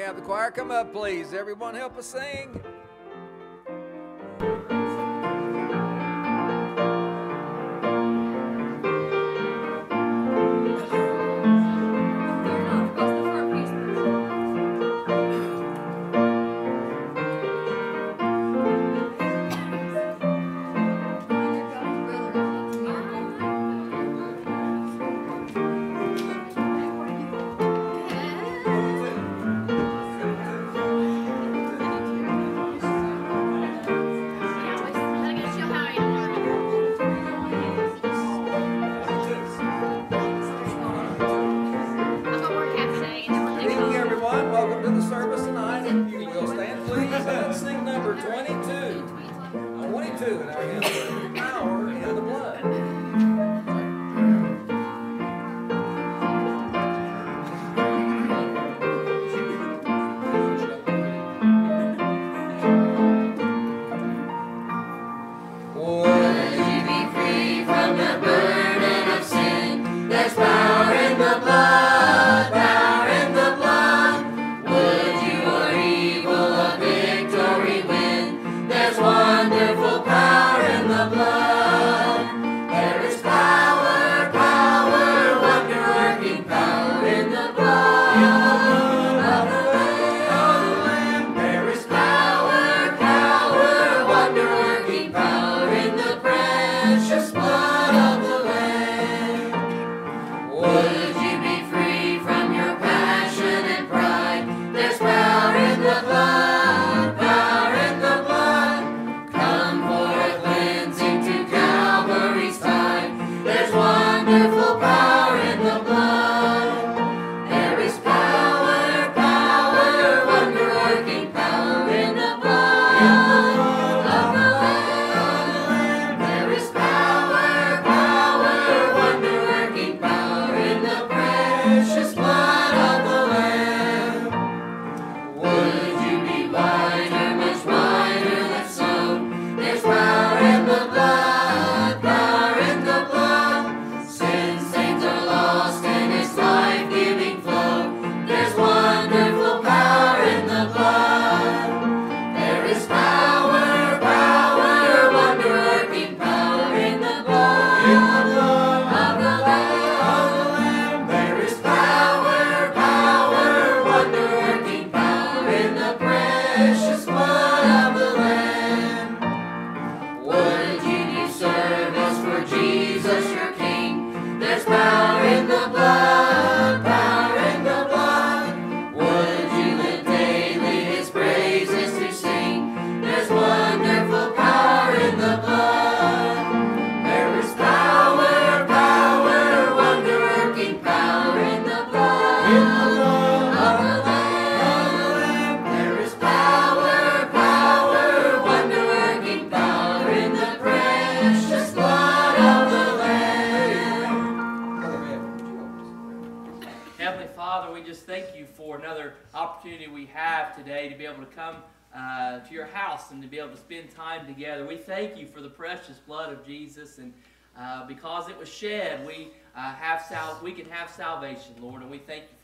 We have the choir come up, please? Everyone help us sing. Salvation,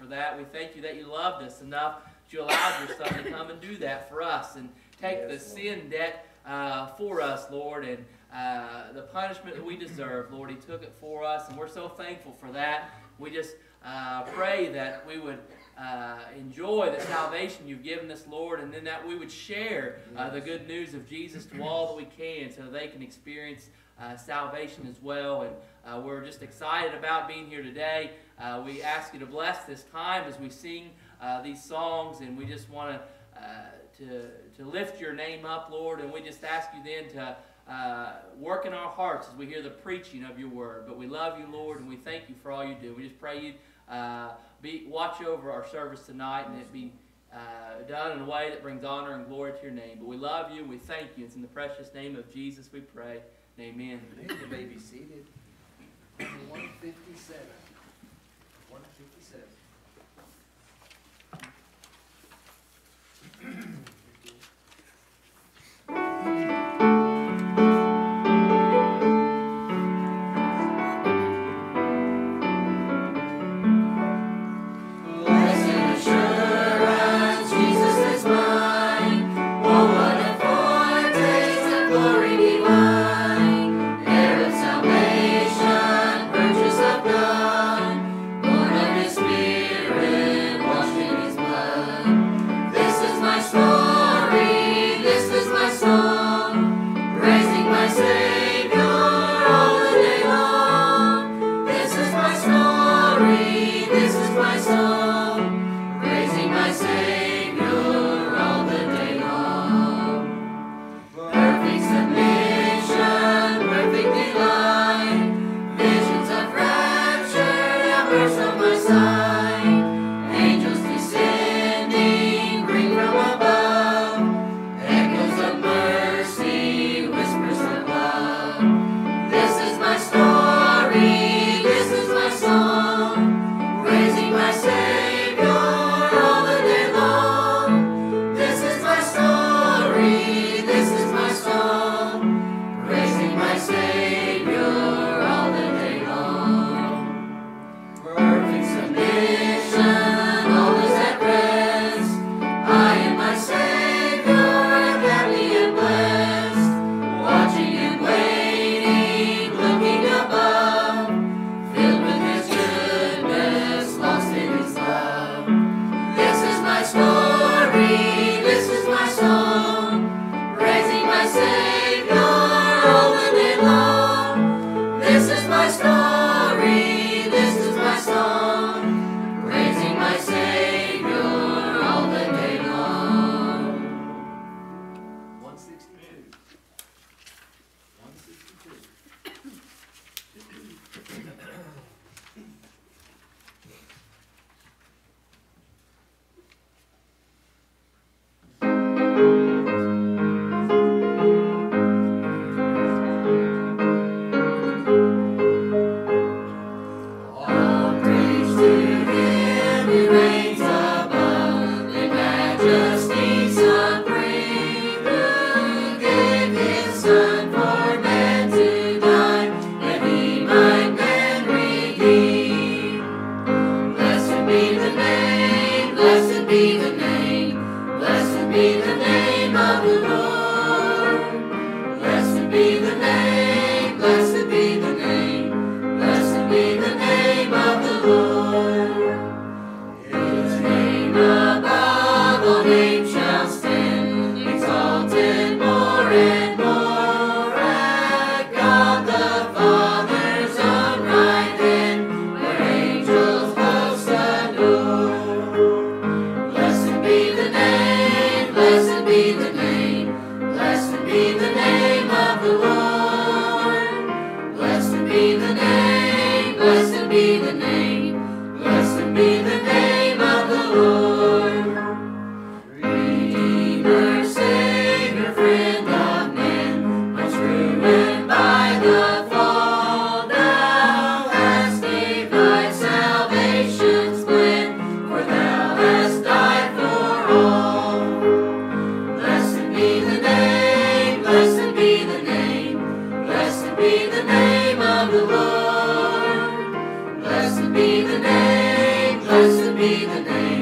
for that. We thank you that you loved us enough that you allowed your Son to come and do that for us and take yes, the sin debt uh, for us, Lord, and uh, the punishment that we deserve, Lord. He took it for us, and we're so thankful for that. We just uh, pray that we would uh, enjoy the salvation you've given us, Lord, and then that we would share uh, the good news of Jesus to all that we can so they can experience uh, salvation as well. And uh, we're just excited about being here today. Uh, we ask you to bless this time as we sing uh, these songs, and we just want to, uh, to to lift your name up, Lord. And we just ask you then to uh, work in our hearts as we hear the preaching of your word. But we love you, Lord, and we thank you for all you do. We just pray you uh, be watch over our service tonight, and it be. Done in a way that brings honor and glory to your name. But we love you. and We thank you. It's in the precious name of Jesus we pray. Amen. You may be seated. 157. 157. be the name of the Lord. Blessed be the name, blessed be the name.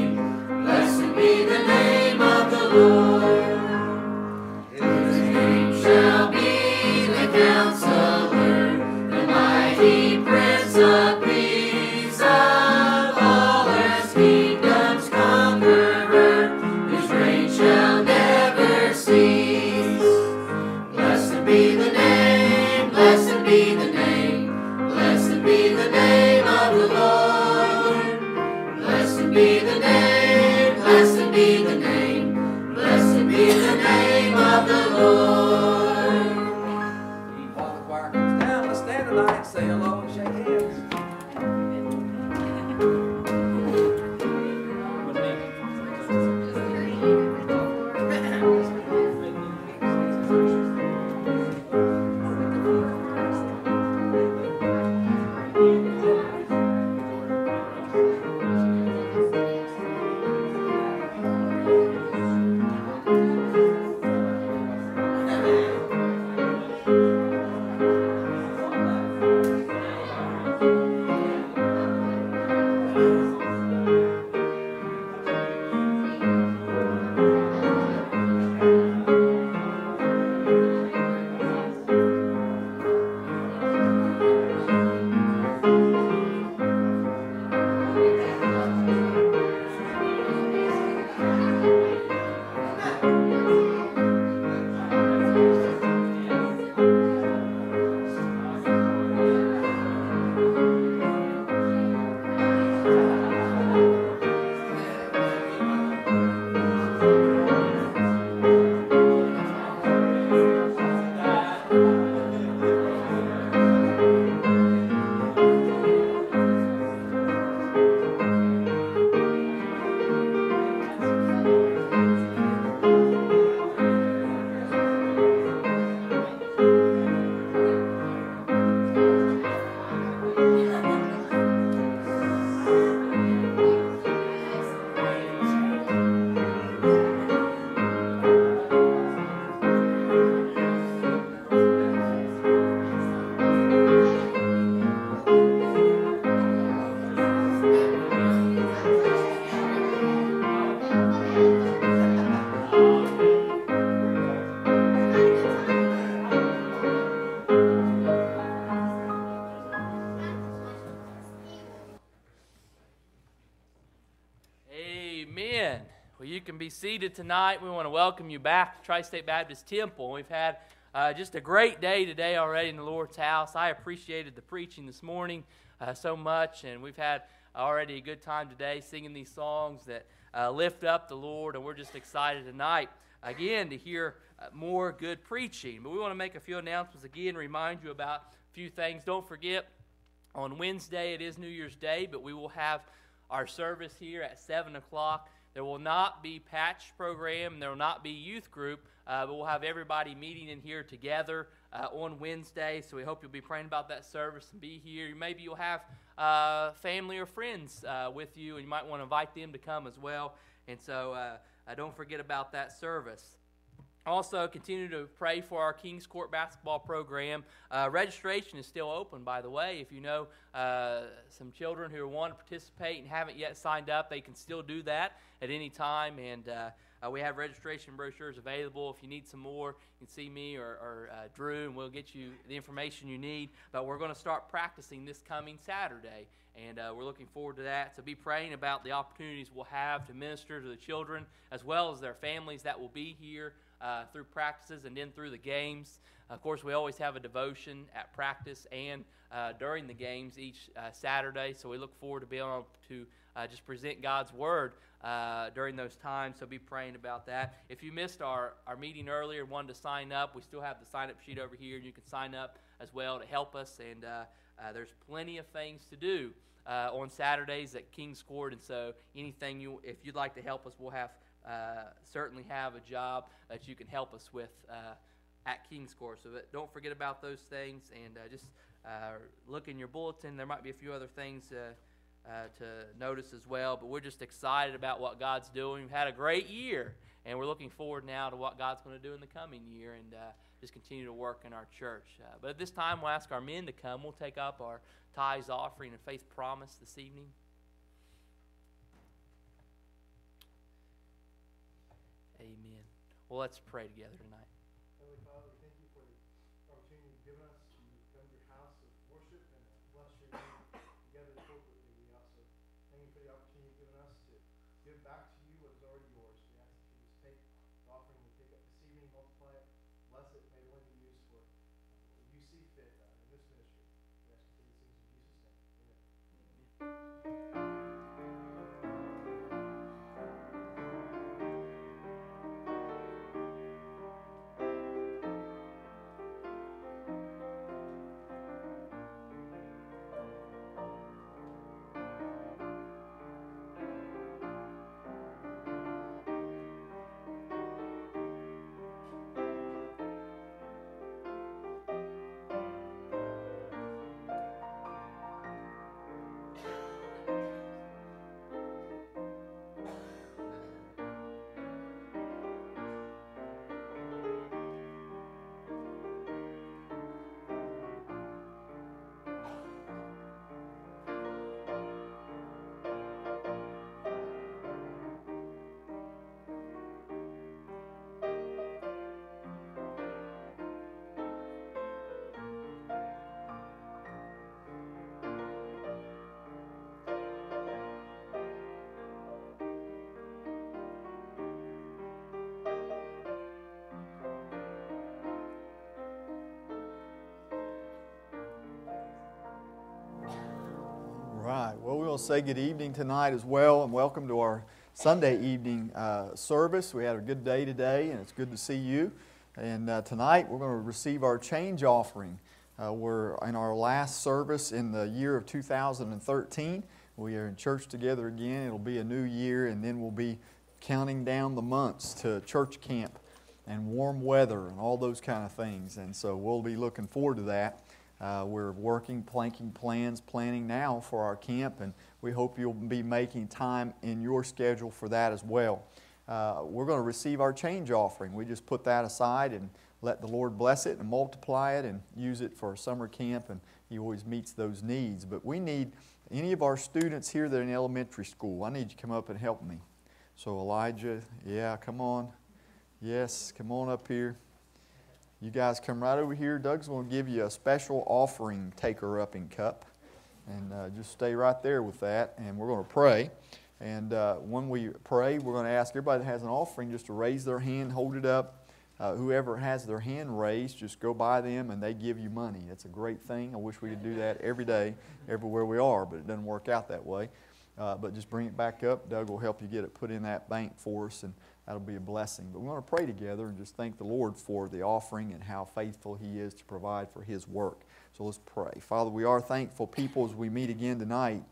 Seated tonight. We want to welcome you back to Tri State Baptist Temple. We've had uh, just a great day today already in the Lord's house. I appreciated the preaching this morning uh, so much, and we've had already a good time today singing these songs that uh, lift up the Lord, and we're just excited tonight again to hear uh, more good preaching. But we want to make a few announcements again, remind you about a few things. Don't forget, on Wednesday it is New Year's Day, but we will have our service here at 7 o'clock. There will not be patch program. There will not be youth group, uh, but we'll have everybody meeting in here together uh, on Wednesday. So we hope you'll be praying about that service and be here. Maybe you'll have uh, family or friends uh, with you, and you might want to invite them to come as well. And so uh, uh, don't forget about that service. Also, continue to pray for our Kings Court basketball program. Uh, registration is still open, by the way. If you know uh, some children who want to participate and haven't yet signed up, they can still do that at any time. And uh, uh we have registration brochures available. If you need some more, you can see me or, or uh, Drew, and we'll get you the information you need. But we're going to start practicing this coming Saturday and uh, we're looking forward to that. So be praying about the opportunities we'll have to minister to the children as well as their families that will be here uh, through practices and then through the games. Of course, we always have a devotion at practice and uh, during the games each uh, Saturday. So we look forward to being able to uh, just present God's Word uh, during those times. So be praying about that. If you missed our, our meeting earlier and wanted to sign up, we still have the sign up sheet over here. You can sign up as well to help us. And uh, there's plenty of things to do. on Saturdays at King's Court, and so anything you, if you'd like to help us, we'll have uh, certainly have a job that you can help us with uh, at King's Court. So don't forget about those things and uh, just uh, look in your bulletin. There might be a few other things uh, to notice as well, but we're just excited about what God's doing. We've had a great year, and we're looking forward now to what God's going to do in the coming year and just continue to work in our church. but at this time, we'll ask our men to come. We'll take up our tithes offering and faith promise this evening. Amen. Well, let's pray together tonight. Right. Well, we will say good evening tonight as well, and welcome to our Sunday evening uh, service. We had a good day today, and it's good to see you. And uh, tonight we're going to receive our change offering. Uh, we're in our last service in the year of 2013. We are in church together again. It'll be a new year, and then we'll be counting down the months to church camp and warm weather and all those kind of things. And so we'll be looking forward to that. Uh, we're working, planking plans, planning now for our camp, and we hope you'll be making time in your schedule for that as well. Uh, we're going to receive our change offering. We just put that aside and let the Lord bless it and multiply it and use it for summer camp, and He always meets those needs. But we need any of our students here that are in elementary school, I need you to come up and help me. So, Elijah, yeah, come on. Yes, come on up here. You guys come right over here. Doug's going to give you a special offering taker up in cup. And uh, just stay right there with that. And we're going to pray. And uh, when we pray, we're going to ask everybody that has an offering just to raise their hand, hold it up. Uh, whoever has their hand raised, just go by them and they give you money. That's a great thing. I wish we could do that every day, everywhere we are, but it doesn't work out that way. Uh, but just bring it back up. Doug will help you get it put in that bank for us, and that'll be a blessing. But we want to pray together and just thank the Lord for the offering and how faithful He is to provide for His work. So let's pray. Father, we are thankful people as we meet again tonight.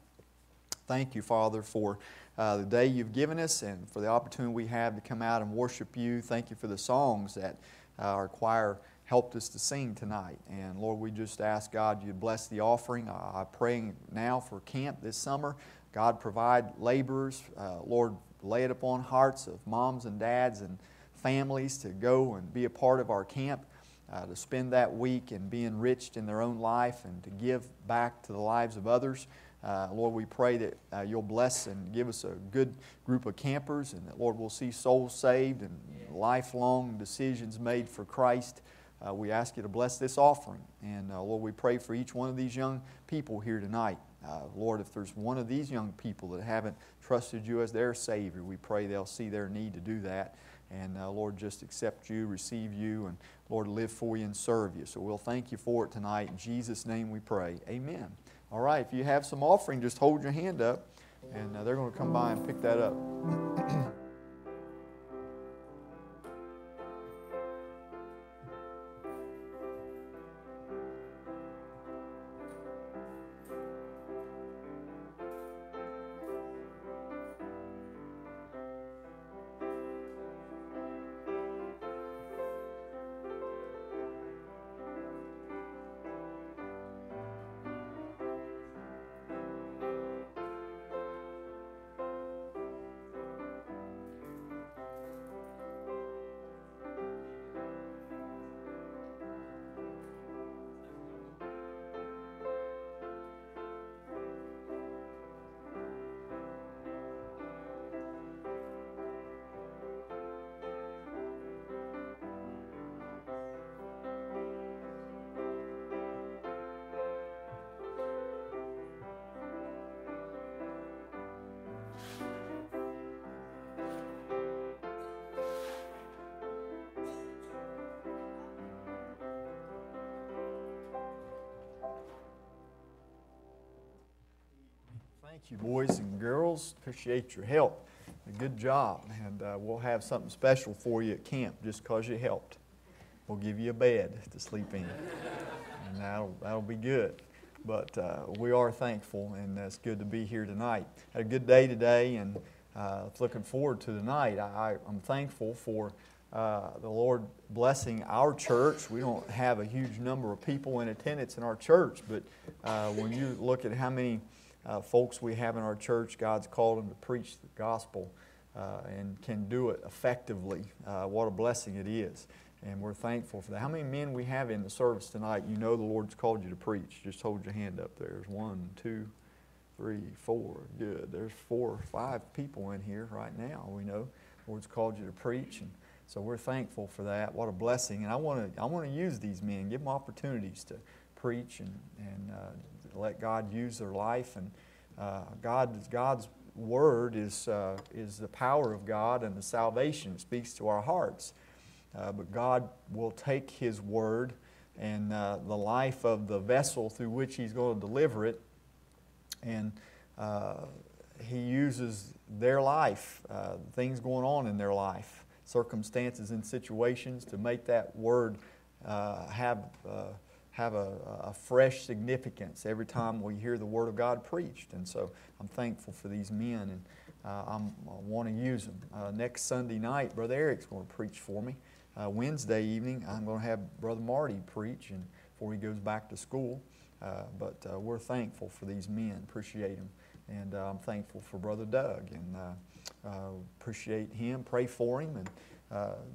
Thank you, Father, for uh, the day you've given us and for the opportunity we have to come out and worship you. Thank you for the songs that uh, our choir helped us to sing tonight. And Lord, we just ask God you'd bless the offering. I, I pray now for camp this summer. God, provide laborers. Uh, Lord, lay it upon hearts of moms and dads and families to go and be a part of our camp. Uh, to spend that week and be enriched in their own life and to give back to the lives of others. Uh, Lord, we pray that uh, you'll bless and give us a good group of campers and that, Lord, we'll see souls saved and lifelong decisions made for Christ. Uh, we ask you to bless this offering. And uh, Lord, we pray for each one of these young people here tonight. Uh, Lord, if there's one of these young people that haven't trusted you as their Savior, we pray they'll see their need to do that. And uh, Lord, just accept you, receive you, and Lord, live for you and serve you. So we'll thank you for it tonight. In Jesus' name we pray. Amen. All right, if you have some offering, just hold your hand up, and uh, they're going to come by and pick that up. You, boys and girls. Appreciate your help. A good job. And uh, we'll have something special for you at camp just because you helped. We'll give you a bed to sleep in. And that'll, that'll be good. But uh, we are thankful, and it's good to be here tonight. Had a good day today, and uh, looking forward to tonight. I, I'm thankful for uh, the Lord blessing our church. We don't have a huge number of people in attendance in our church, but uh, when you look at how many uh, folks we have in our church, God's called them to preach the gospel uh, and can do it effectively. Uh, what a blessing it is. And we're thankful for that. How many men we have in the service tonight? You know the Lord's called you to preach. Just hold your hand up there. There's one, two, three, four. Good. There's four, or five people in here right now. We know the Lord's called you to preach. And so we're thankful for that. What a blessing. And I want to I want to use these men, give them opportunities to preach and, and uh, let God use their life. And uh, God, God's word is, uh, is the power of God and the salvation. It speaks to our hearts. Uh, but God will take His word and uh, the life of the vessel through which He's going to deliver it, and uh, He uses their life, uh, things going on in their life, circumstances and situations to make that word have have a, a, fresh significance every time we hear the Word of God preached. And so I'm thankful for these men and uh, i want to use them. Uh, next Sunday night, Brother Eric's going to preach for me. Uh, Wednesday evening, I'm going to have Brother Marty preach and before he goes back to school. Uh, but uh, we're thankful for these men, appreciate them. And uh, I'm thankful for Brother Doug and appreciate him, pray for him, and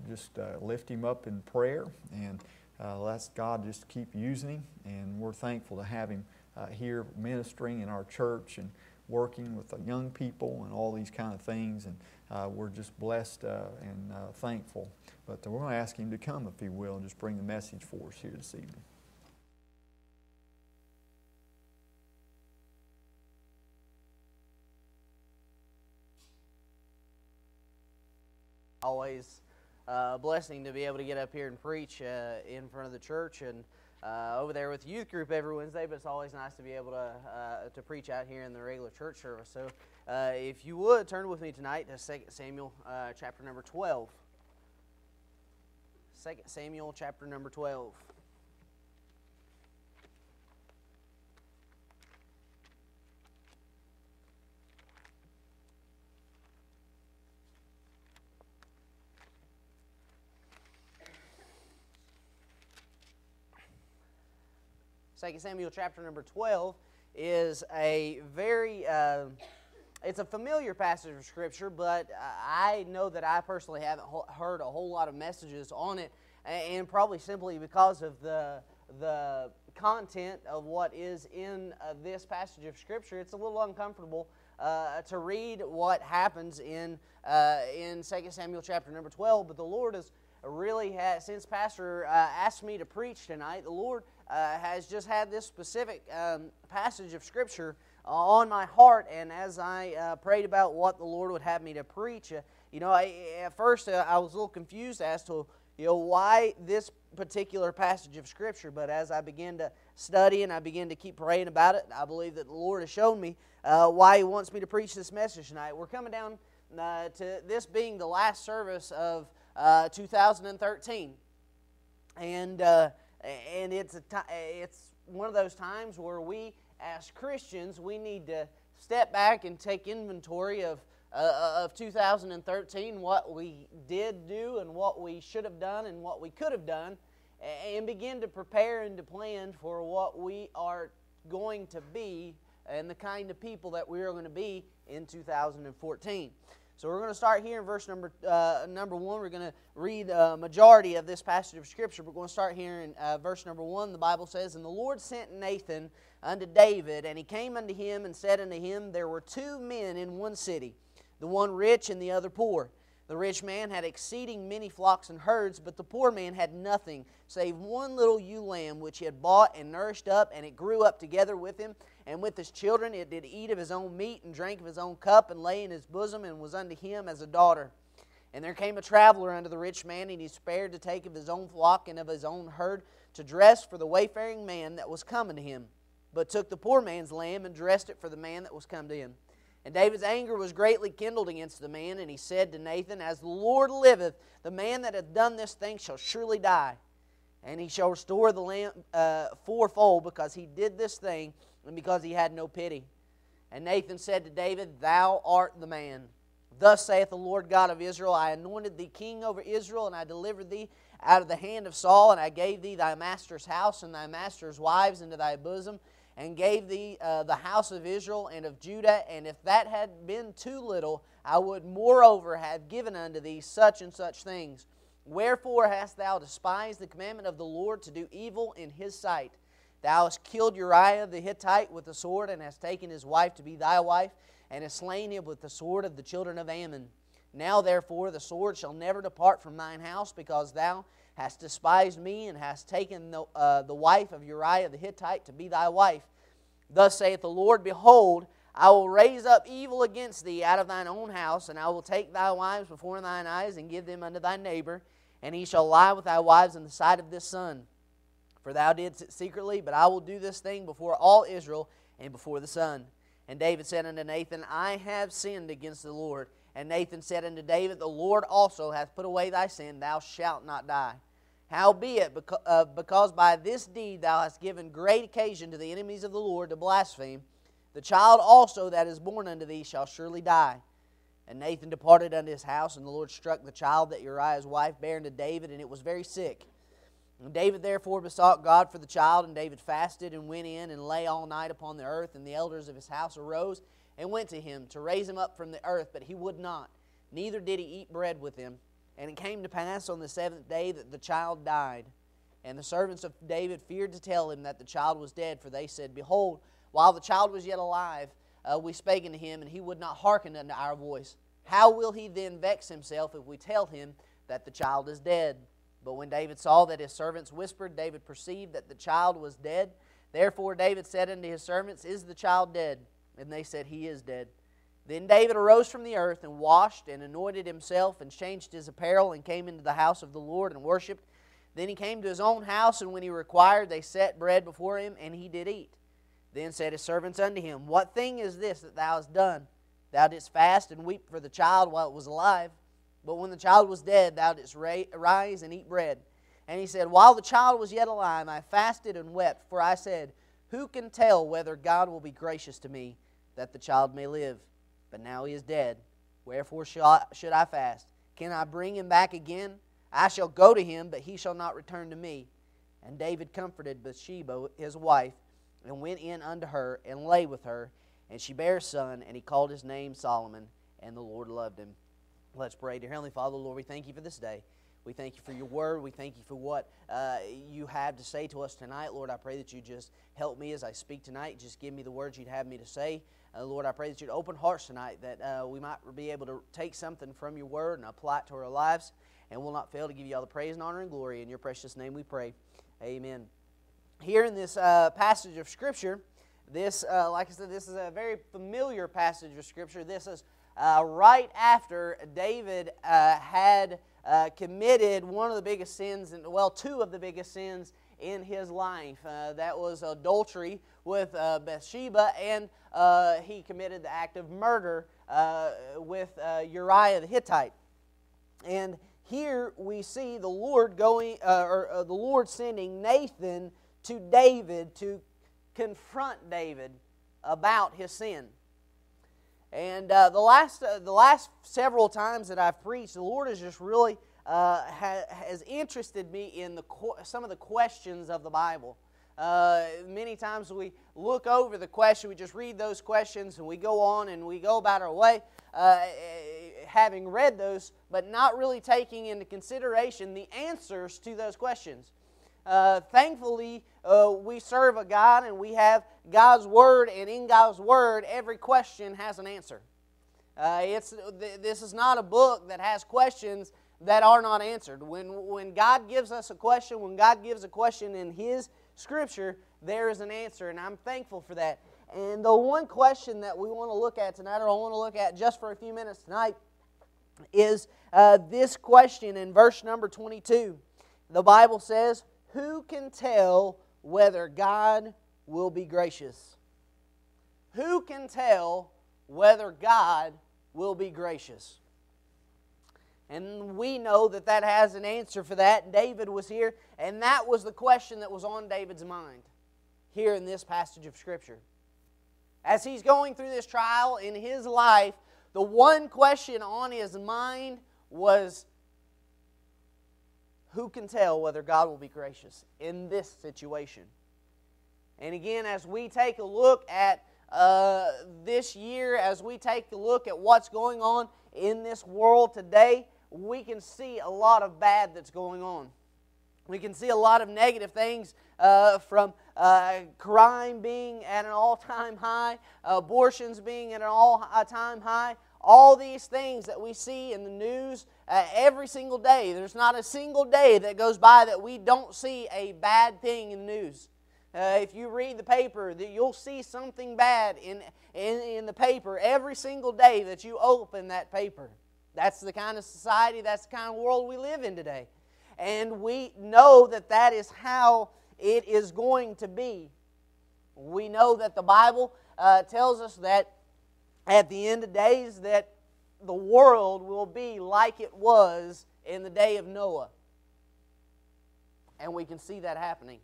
just lift him up in prayer. And uh, let's God just keep using him, and we're thankful to have him uh, here ministering in our church and working with the young people and all these kind of things. And uh, we're just blessed uh, and uh, thankful. But we're going to ask him to come, if he will, and just bring the message for us here this evening. always uh, a blessing to be able to get up here and preach uh, in front of the church and uh, over there with the youth group every Wednesday. But it's always nice to be able to uh, to preach out here in the regular church service. So, uh, if you would turn with me tonight to 2 Samuel uh, chapter number twelve. 2 Samuel chapter number twelve. 2 Samuel chapter number 12 is a very, uh, it's a familiar passage of Scripture, but I know that I personally haven't heard a whole lot of messages on it, and probably simply because of the, the content of what is in uh, this passage of Scripture, it's a little uncomfortable uh, to read what happens in, uh, in 2 Samuel chapter number 12, but the Lord has really, has, since Pastor uh, asked me to preach tonight, the Lord uh, has just had this specific um, passage of Scripture uh, on my heart. And as I uh, prayed about what the Lord would have me to preach, uh, you know, I, at first uh, I was a little confused as to you know why this particular passage of Scripture. But as I began to study and I began to keep praying about it, I believe that the Lord has shown me uh, why He wants me to preach this message tonight. We're coming down to this being the last service of 2013, and and it's a t- it's one of those times where we as Christians we need to step back and take inventory of uh, of 2013 what we did do and what we should have done and what we could have done and begin to prepare and to plan for what we are going to be and the kind of people that we are going to be in 2014 so we're going to start here in verse number uh, number one. We're going to read a majority of this passage of Scripture. We're going to start here in uh, verse number one. The Bible says, And the Lord sent Nathan unto David, and he came unto him and said unto him, There were two men in one city, the one rich and the other poor. The rich man had exceeding many flocks and herds, but the poor man had nothing save one little ewe lamb which he had bought and nourished up, and it grew up together with him and with his children. It did eat of his own meat and drank of his own cup, and lay in his bosom, and was unto him as a daughter. And there came a traveler unto the rich man, and he spared to take of his own flock and of his own herd to dress for the wayfaring man that was coming to him, but took the poor man's lamb and dressed it for the man that was come to him. And David's anger was greatly kindled against the man, and he said to Nathan, As the Lord liveth, the man that hath done this thing shall surely die. And he shall restore the lamb uh, fourfold, because he did this thing, and because he had no pity. And Nathan said to David, Thou art the man. Thus saith the Lord God of Israel I anointed thee king over Israel, and I delivered thee out of the hand of Saul, and I gave thee thy master's house and thy master's wives into thy bosom and gave thee uh, the house of Israel and of Judah. And if that had been too little, I would moreover have given unto thee such and such things. Wherefore hast thou despised the commandment of the Lord to do evil in his sight? Thou hast killed Uriah the Hittite with the sword, and hast taken his wife to be thy wife, and hast slain him with the sword of the children of Ammon. Now therefore the sword shall never depart from thine house, because thou hast despised me, and hast taken the, uh, the wife of Uriah the Hittite to be thy wife. Thus saith the Lord, Behold, I will raise up evil against thee out of thine own house, and I will take thy wives before thine eyes, and give them unto thy neighbor, and he shall lie with thy wives in the sight of this sun. For thou didst it secretly, but I will do this thing before all Israel and before the sun. And David said unto Nathan, I have sinned against the Lord. And Nathan said unto David, The Lord also hath put away thy sin, thou shalt not die. Howbeit, uh, because by this deed thou hast given great occasion to the enemies of the Lord to blaspheme, the child also that is born unto thee shall surely die. And Nathan departed unto his house, and the Lord struck the child that Uriah's wife bare unto David, and it was very sick. And David therefore besought God for the child, and David fasted and went in and lay all night upon the earth. And the elders of his house arose and went to him to raise him up from the earth, but he would not, neither did he eat bread with them. And it came to pass on the seventh day that the child died. And the servants of David feared to tell him that the child was dead, for they said, Behold, while the child was yet alive, uh, we spake unto him, and he would not hearken unto our voice. How will he then vex himself if we tell him that the child is dead? But when David saw that his servants whispered, David perceived that the child was dead. Therefore David said unto his servants, Is the child dead? And they said, He is dead. Then David arose from the earth and washed and anointed himself and changed his apparel and came into the house of the Lord and worshipped. Then he came to his own house, and when he required, they set bread before him, and he did eat. Then said his servants unto him, What thing is this that thou hast done? Thou didst fast and weep for the child while it was alive. But when the child was dead, thou didst rise and eat bread. And he said, While the child was yet alive, I fasted and wept, for I said, Who can tell whether God will be gracious to me, that the child may live? But now he is dead. Wherefore should I fast? Can I bring him back again? I shall go to him, but he shall not return to me. And David comforted Bathsheba, his wife, and went in unto her, and lay with her. And she bare a son, and he called his name Solomon, and the Lord loved him. Let's pray. Dear Heavenly Father, Lord, we thank you for this day. We thank you for your word. We thank you for what uh, you have to say to us tonight. Lord, I pray that you just help me as I speak tonight. Just give me the words you'd have me to say. Uh, Lord, I pray that you'd open hearts tonight, that uh, we might be able to take something from your word and apply it to our lives and will not fail to give you all the praise and honor and glory. In your precious name we pray. Amen. Here in this uh, passage of Scripture, this, uh, like I said, this is a very familiar passage of Scripture. This is uh, right after David uh, had uh, committed one of the biggest sins, and well, two of the biggest sins in his life. Uh, that was adultery with Bathsheba, and he committed the act of murder with Uriah the Hittite. And here we see the Lord going, uh, or uh, the Lord sending Nathan to David to confront David about his sin. And uh, the last uh, the last several times that I've preached, the Lord has just really uh, ha- has interested me in the some of the questions of the Bible. Uh, many times we look over the question, we just read those questions, and we go on and we go about our way, uh, having read those, but not really taking into consideration the answers to those questions. Uh, thankfully, uh, we serve a God and we have God's Word, and in God's Word, every question has an answer. Uh, it's, this is not a book that has questions that are not answered. When, when God gives us a question, when God gives a question in His Scripture, there is an answer, and I'm thankful for that. And the one question that we want to look at tonight, or I want to look at just for a few minutes tonight, is uh, this question in verse number 22. The Bible says, Who can tell whether God will be gracious? Who can tell whether God will be gracious? And we know that that has an answer for that. David was here, and that was the question that was on David's mind here in this passage of Scripture. As he's going through this trial in his life, the one question on his mind was who can tell whether God will be gracious in this situation? And again, as we take a look at uh, this year, as we take a look at what's going on in this world today, we can see a lot of bad that's going on. We can see a lot of negative things uh, from uh, crime being at an all time high, abortions being at an all time high, all these things that we see in the news uh, every single day. There's not a single day that goes by that we don't see a bad thing in the news. Uh, if you read the paper, that you'll see something bad in, in, in the paper every single day that you open that paper. That's the kind of society, that's the kind of world we live in today. And we know that that is how it is going to be. We know that the Bible uh, tells us that at the end of days that the world will be like it was in the day of Noah. And we can see that happening.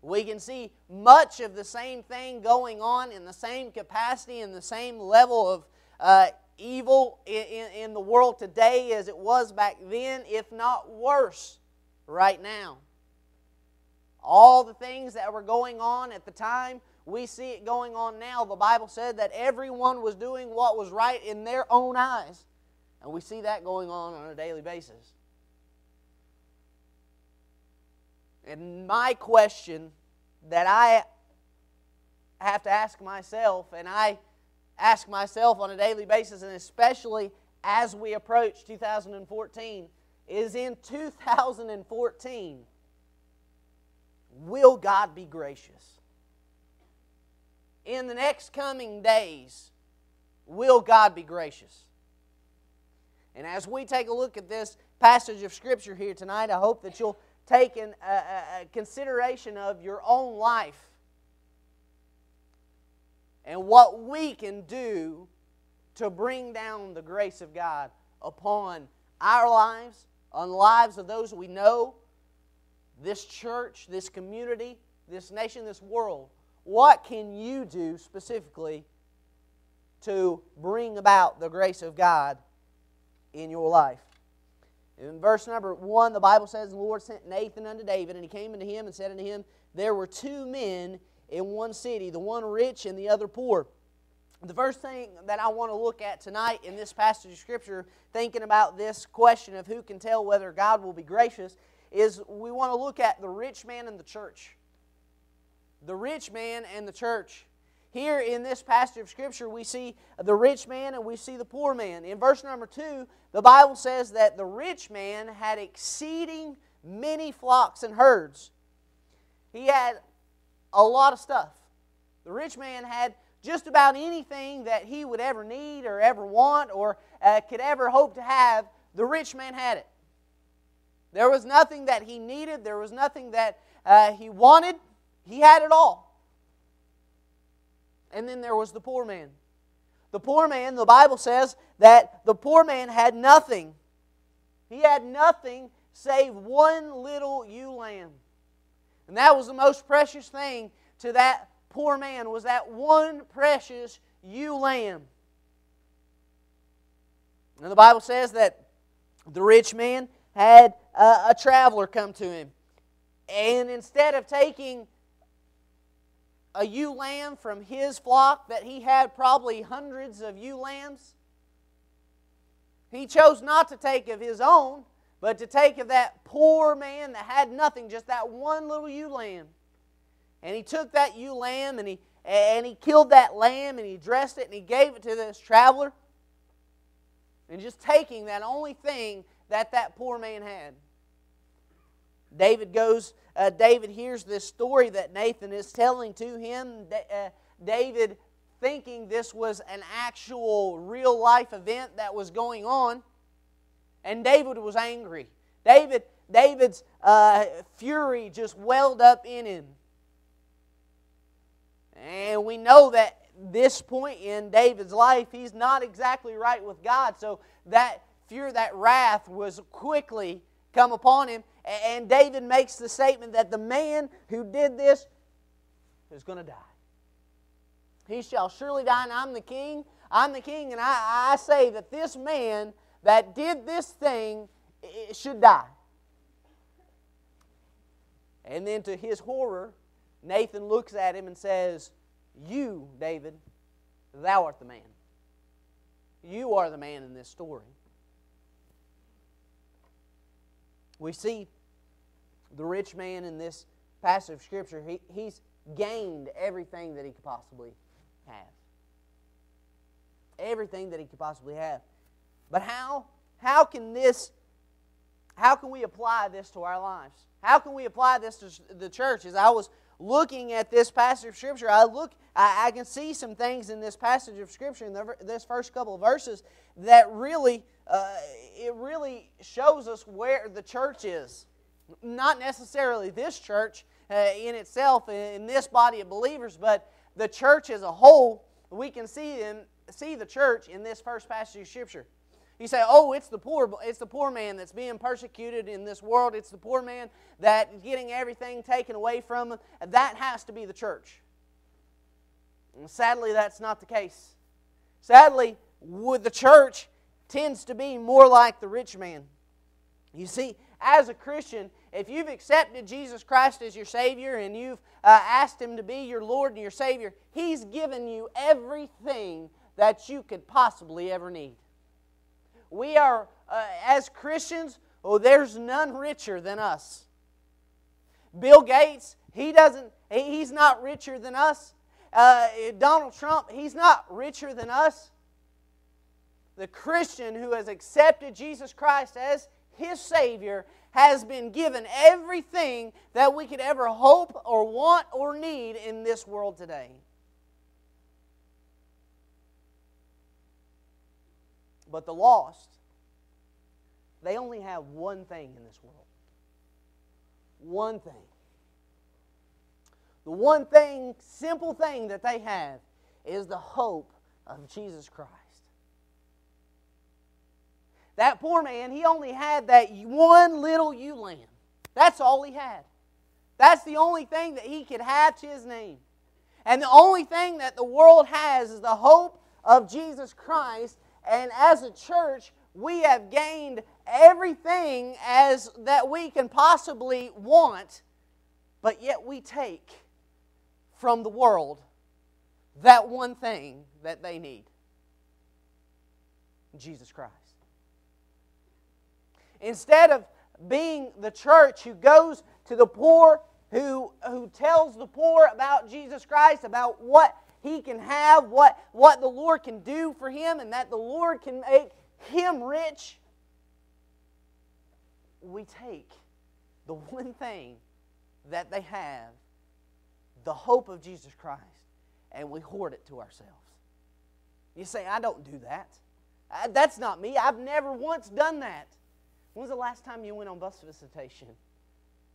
We can see much of the same thing going on in the same capacity, in the same level of uh, evil in, in the world today as it was back then, if not worse, right now. All the things that were going on at the time, we see it going on now. The Bible said that everyone was doing what was right in their own eyes. And we see that going on on a daily basis. And my question that I have to ask myself, and I ask myself on a daily basis, and especially as we approach 2014, is in 2014, will God be gracious? In the next coming days, will God be gracious? And as we take a look at this passage of Scripture here tonight, I hope that you'll take in a, a consideration of your own life and what we can do to bring down the grace of God upon our lives, on the lives of those we know, this church, this community, this nation, this world. What can you do specifically to bring about the grace of God in your life? In verse number one, the Bible says, The Lord sent Nathan unto David, and he came unto him and said unto him, There were two men in one city, the one rich and the other poor. The first thing that I want to look at tonight in this passage of Scripture, thinking about this question of who can tell whether God will be gracious, is we want to look at the rich man and the church. The rich man and the church. Here in this passage of Scripture, we see the rich man and we see the poor man. In verse number 2, the Bible says that the rich man had exceeding many flocks and herds. He had a lot of stuff. The rich man had just about anything that he would ever need or ever want or uh, could ever hope to have. The rich man had it. There was nothing that he needed, there was nothing that uh, he wanted. He had it all. And then there was the poor man. The poor man, the Bible says that the poor man had nothing. He had nothing save one little ewe lamb. And that was the most precious thing to that poor man was that one precious ewe lamb. And the Bible says that the rich man had a, a traveler come to him. And instead of taking a ewe lamb from his flock that he had probably hundreds of ewe lambs, he chose not to take of his own, but to take of that poor man that had nothing, just that one little ewe lamb. And he took that ewe lamb and he, and he killed that lamb and he dressed it and he gave it to this traveler. And just taking that only thing that that poor man had. David goes, uh, David hears this story that Nathan is telling to him. Uh, David, thinking this was an actual real life event that was going on, and David was angry. David, David's uh, fury just welled up in him. And we know that this point in David's life, he's not exactly right with God. So that fear, that wrath was quickly come upon him. And David makes the statement that the man who did this is going to die. He shall surely die, and I'm the king. I'm the king, and I, I say that this man that did this thing should die. And then to his horror, Nathan looks at him and says, You, David, thou art the man. You are the man in this story. We see the rich man in this passage of Scripture, he, he's gained everything that he could possibly have. Everything that he could possibly have. But how, how can this, how can we apply this to our lives? How can we apply this to the church? As I was looking at this passage of Scripture, I look, I, I can see some things in this passage of Scripture in the, this first couple of verses that really, uh, it really shows us where the church is. Not necessarily this church uh, in itself, in this body of believers, but the church as a whole. We can see in, see the church in this first passage of Scripture. You say, "Oh, it's the poor. It's the poor man that's being persecuted in this world. It's the poor man that getting everything taken away from him." That has to be the church. And sadly, that's not the case. Sadly, with the church tends to be more like the rich man. You see, as a Christian, if you've accepted Jesus Christ as your Savior and you've uh, asked Him to be your Lord and your Savior, He's given you everything that you could possibly ever need. We are, uh, as Christians, oh, there's none richer than us. Bill Gates, he doesn't, he's not richer than us. Uh, Donald Trump, he's not richer than us. The Christian who has accepted Jesus Christ as his Savior has been given everything that we could ever hope or want or need in this world today. But the lost, they only have one thing in this world. One thing. The one thing, simple thing that they have is the hope of Jesus Christ. That poor man, he only had that one little ewe lamb. That's all he had. That's the only thing that he could have to his name. And the only thing that the world has is the hope of Jesus Christ. And as a church, we have gained everything as that we can possibly want, but yet we take from the world that one thing that they need Jesus Christ. Instead of being the church who goes to the poor, who, who tells the poor about Jesus Christ, about what he can have, what, what the Lord can do for him, and that the Lord can make him rich, we take the one thing that they have, the hope of Jesus Christ, and we hoard it to ourselves. You say, I don't do that. That's not me. I've never once done that. When's the last time you went on bus visitation?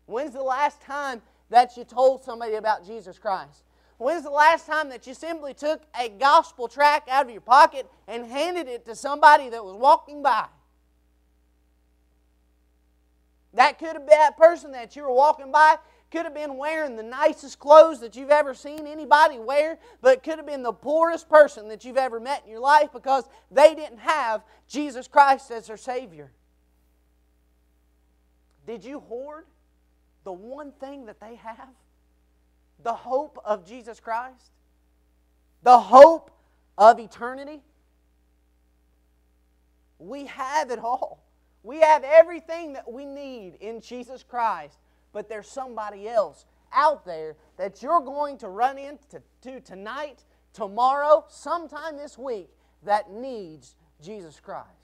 When's the last time that you told somebody about Jesus Christ? When's the last time that you simply took a gospel tract out of your pocket and handed it to somebody that was walking by? That could have been that person that you were walking by could have been wearing the nicest clothes that you've ever seen anybody wear, but could have been the poorest person that you've ever met in your life because they didn't have Jesus Christ as their Savior. Did you hoard the one thing that they have? The hope of Jesus Christ? The hope of eternity? We have it all. We have everything that we need in Jesus Christ, but there's somebody else out there that you're going to run into to tonight, tomorrow, sometime this week that needs Jesus Christ.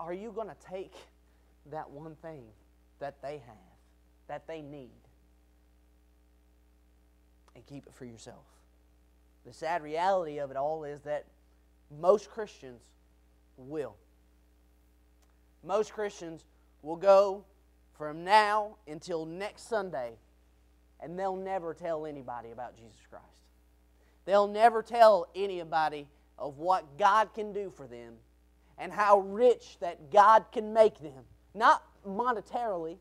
Are you going to take that one thing that they have, that they need, and keep it for yourself? The sad reality of it all is that most Christians will. Most Christians will go from now until next Sunday and they'll never tell anybody about Jesus Christ. They'll never tell anybody of what God can do for them and how rich that God can make them. Not monetarily,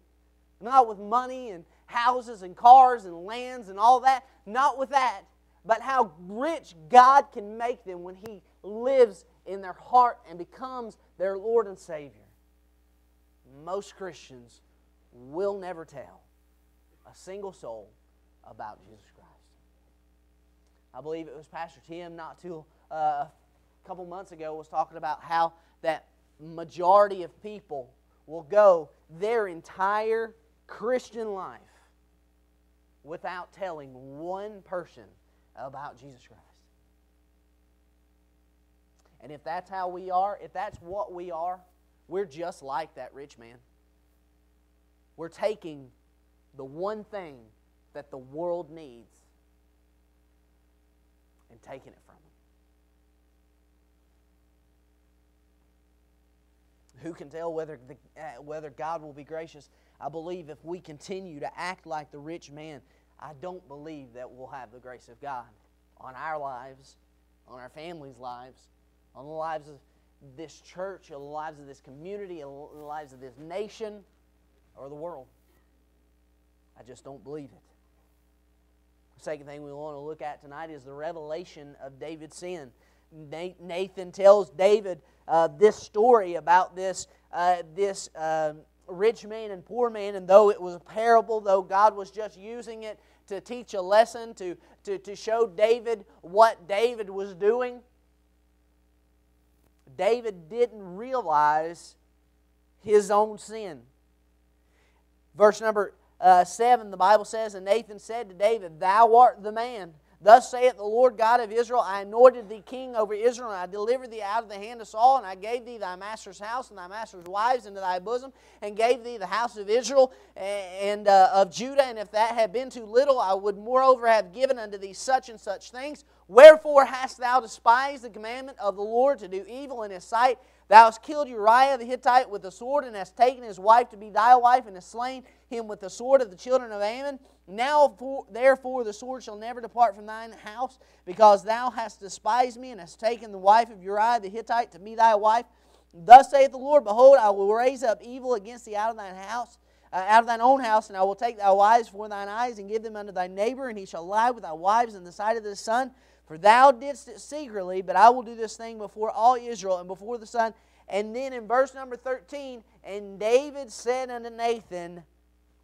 not with money and houses and cars and lands and all that, not with that, but how rich God can make them when He lives in their heart and becomes their Lord and Savior. Most Christians will never tell a single soul about Jesus Christ. I believe it was Pastor Tim not too uh, a couple months ago was talking about how that majority of people will go their entire Christian life without telling one person about Jesus Christ. And if that's how we are, if that's what we are, we're just like that rich man. We're taking the one thing that the world needs and taking it from them. Who can tell whether, the, uh, whether God will be gracious? I believe if we continue to act like the rich man, I don't believe that we'll have the grace of God on our lives, on our families' lives, on the lives of this church, on the lives of this community, on the lives of this nation, or the world. I just don't believe it. The second thing we want to look at tonight is the revelation of David's sin. Nathan tells David uh, this story about this, uh, this uh, rich man and poor man, and though it was a parable, though God was just using it to teach a lesson, to, to, to show David what David was doing, David didn't realize his own sin. Verse number uh, 7, the Bible says, And Nathan said to David, Thou art the man. Thus saith the Lord God of Israel I anointed thee king over Israel, and I delivered thee out of the hand of Saul, and I gave thee thy master's house and thy master's wives into thy bosom, and gave thee the house of Israel and uh, of Judah. And if that had been too little, I would moreover have given unto thee such and such things. Wherefore hast thou despised the commandment of the Lord to do evil in his sight? Thou hast killed Uriah the Hittite with the sword, and hast taken his wife to be thy wife, and hast slain him with the sword of the children of Ammon. Now, for, therefore, the sword shall never depart from thine house, because thou hast despised me, and hast taken the wife of Uriah the Hittite to be thy wife. Thus saith the Lord, Behold, I will raise up evil against thee out of thine house, uh, out of thine own house, and I will take thy wives for thine eyes, and give them unto thy neighbor, and he shall lie with thy wives in the sight of the sun. For thou didst it secretly, but I will do this thing before all Israel and before the sun. And then in verse number 13, and David said unto Nathan,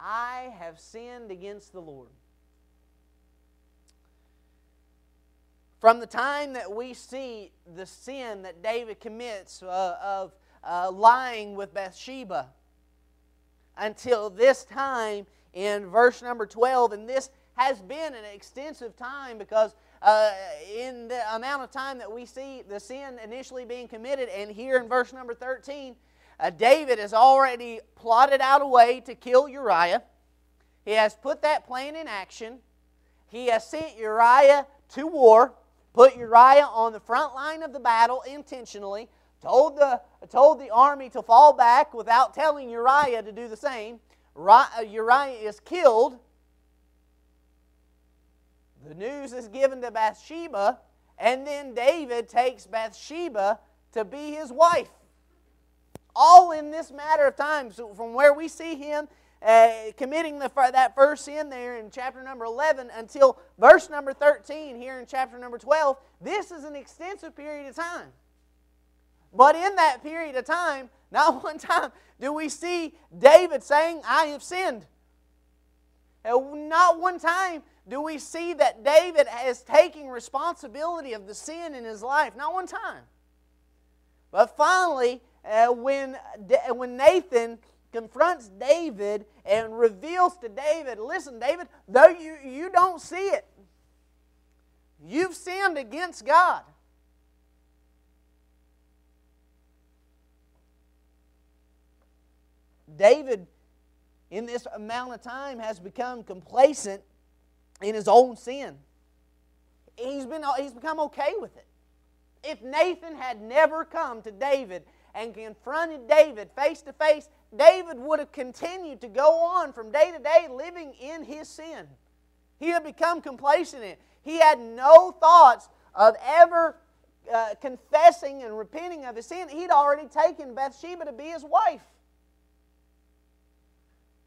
I have sinned against the Lord. From the time that we see the sin that David commits uh, of uh, lying with Bathsheba until this time in verse number 12, and this has been an extensive time because uh, in the amount of time that we see the sin initially being committed, and here in verse number 13, uh, David has already plotted out a way to kill Uriah. He has put that plan in action. He has sent Uriah to war, put Uriah on the front line of the battle intentionally, told the, told the army to fall back without telling Uriah to do the same. Uh, Uriah is killed the news is given to Bathsheba, and then David takes Bathsheba to be his wife. All in this matter of time. So from where we see him uh, committing the, that first sin there in chapter number 11 until verse number 13 here in chapter number 12, this is an extensive period of time. But in that period of time, not one time do we see David saying, I have sinned. Not one time do we see that David is taking responsibility of the sin in his life. Not one time. But finally, uh, when, when Nathan confronts David and reveals to David, listen, David, though you, you don't see it, you've sinned against God. David, in this amount of time, has become complacent in his own sin. He's, been, he's become okay with it. If Nathan had never come to David and confronted David face to face, David would have continued to go on from day to day living in his sin. He had become complacent in it. He had no thoughts of ever uh, confessing and repenting of his sin. He'd already taken Bathsheba to be his wife.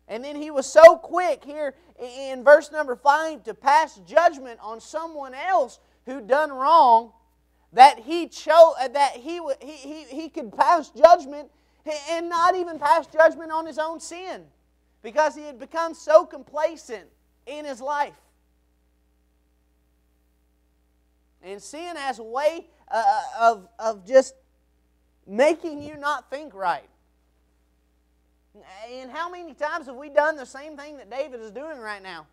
And then he was so quick here in verse number 5 to pass judgment on someone else who'd done wrong that he chose uh, that he, he, he, he could pass judgment and not even pass judgment on his own sin because he had become so complacent in his life. And sin has a way uh, of, of just making you not think right. And how many times have we done the same thing that David is doing right now?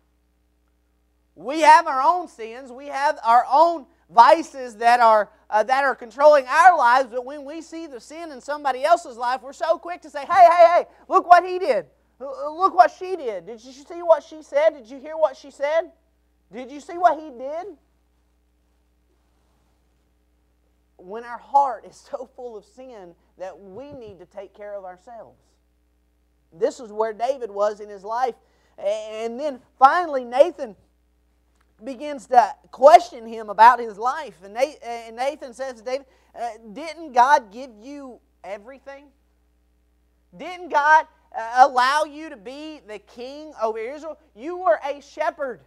We have our own sins, we have our own vices that are, uh, that are controlling our lives, but when we see the sin in somebody else's life, we're so quick to say, hey, hey, hey, look what he did. Look what she did. Did you see what she said? Did you hear what she said? Did you see what he did? When our heart is so full of sin that we need to take care of ourselves. This is where David was in his life. And then finally, Nathan begins to question him about his life. And Nathan says to David, uh, Didn't God give you everything? Didn't God uh, allow you to be the king over Israel? You were a shepherd.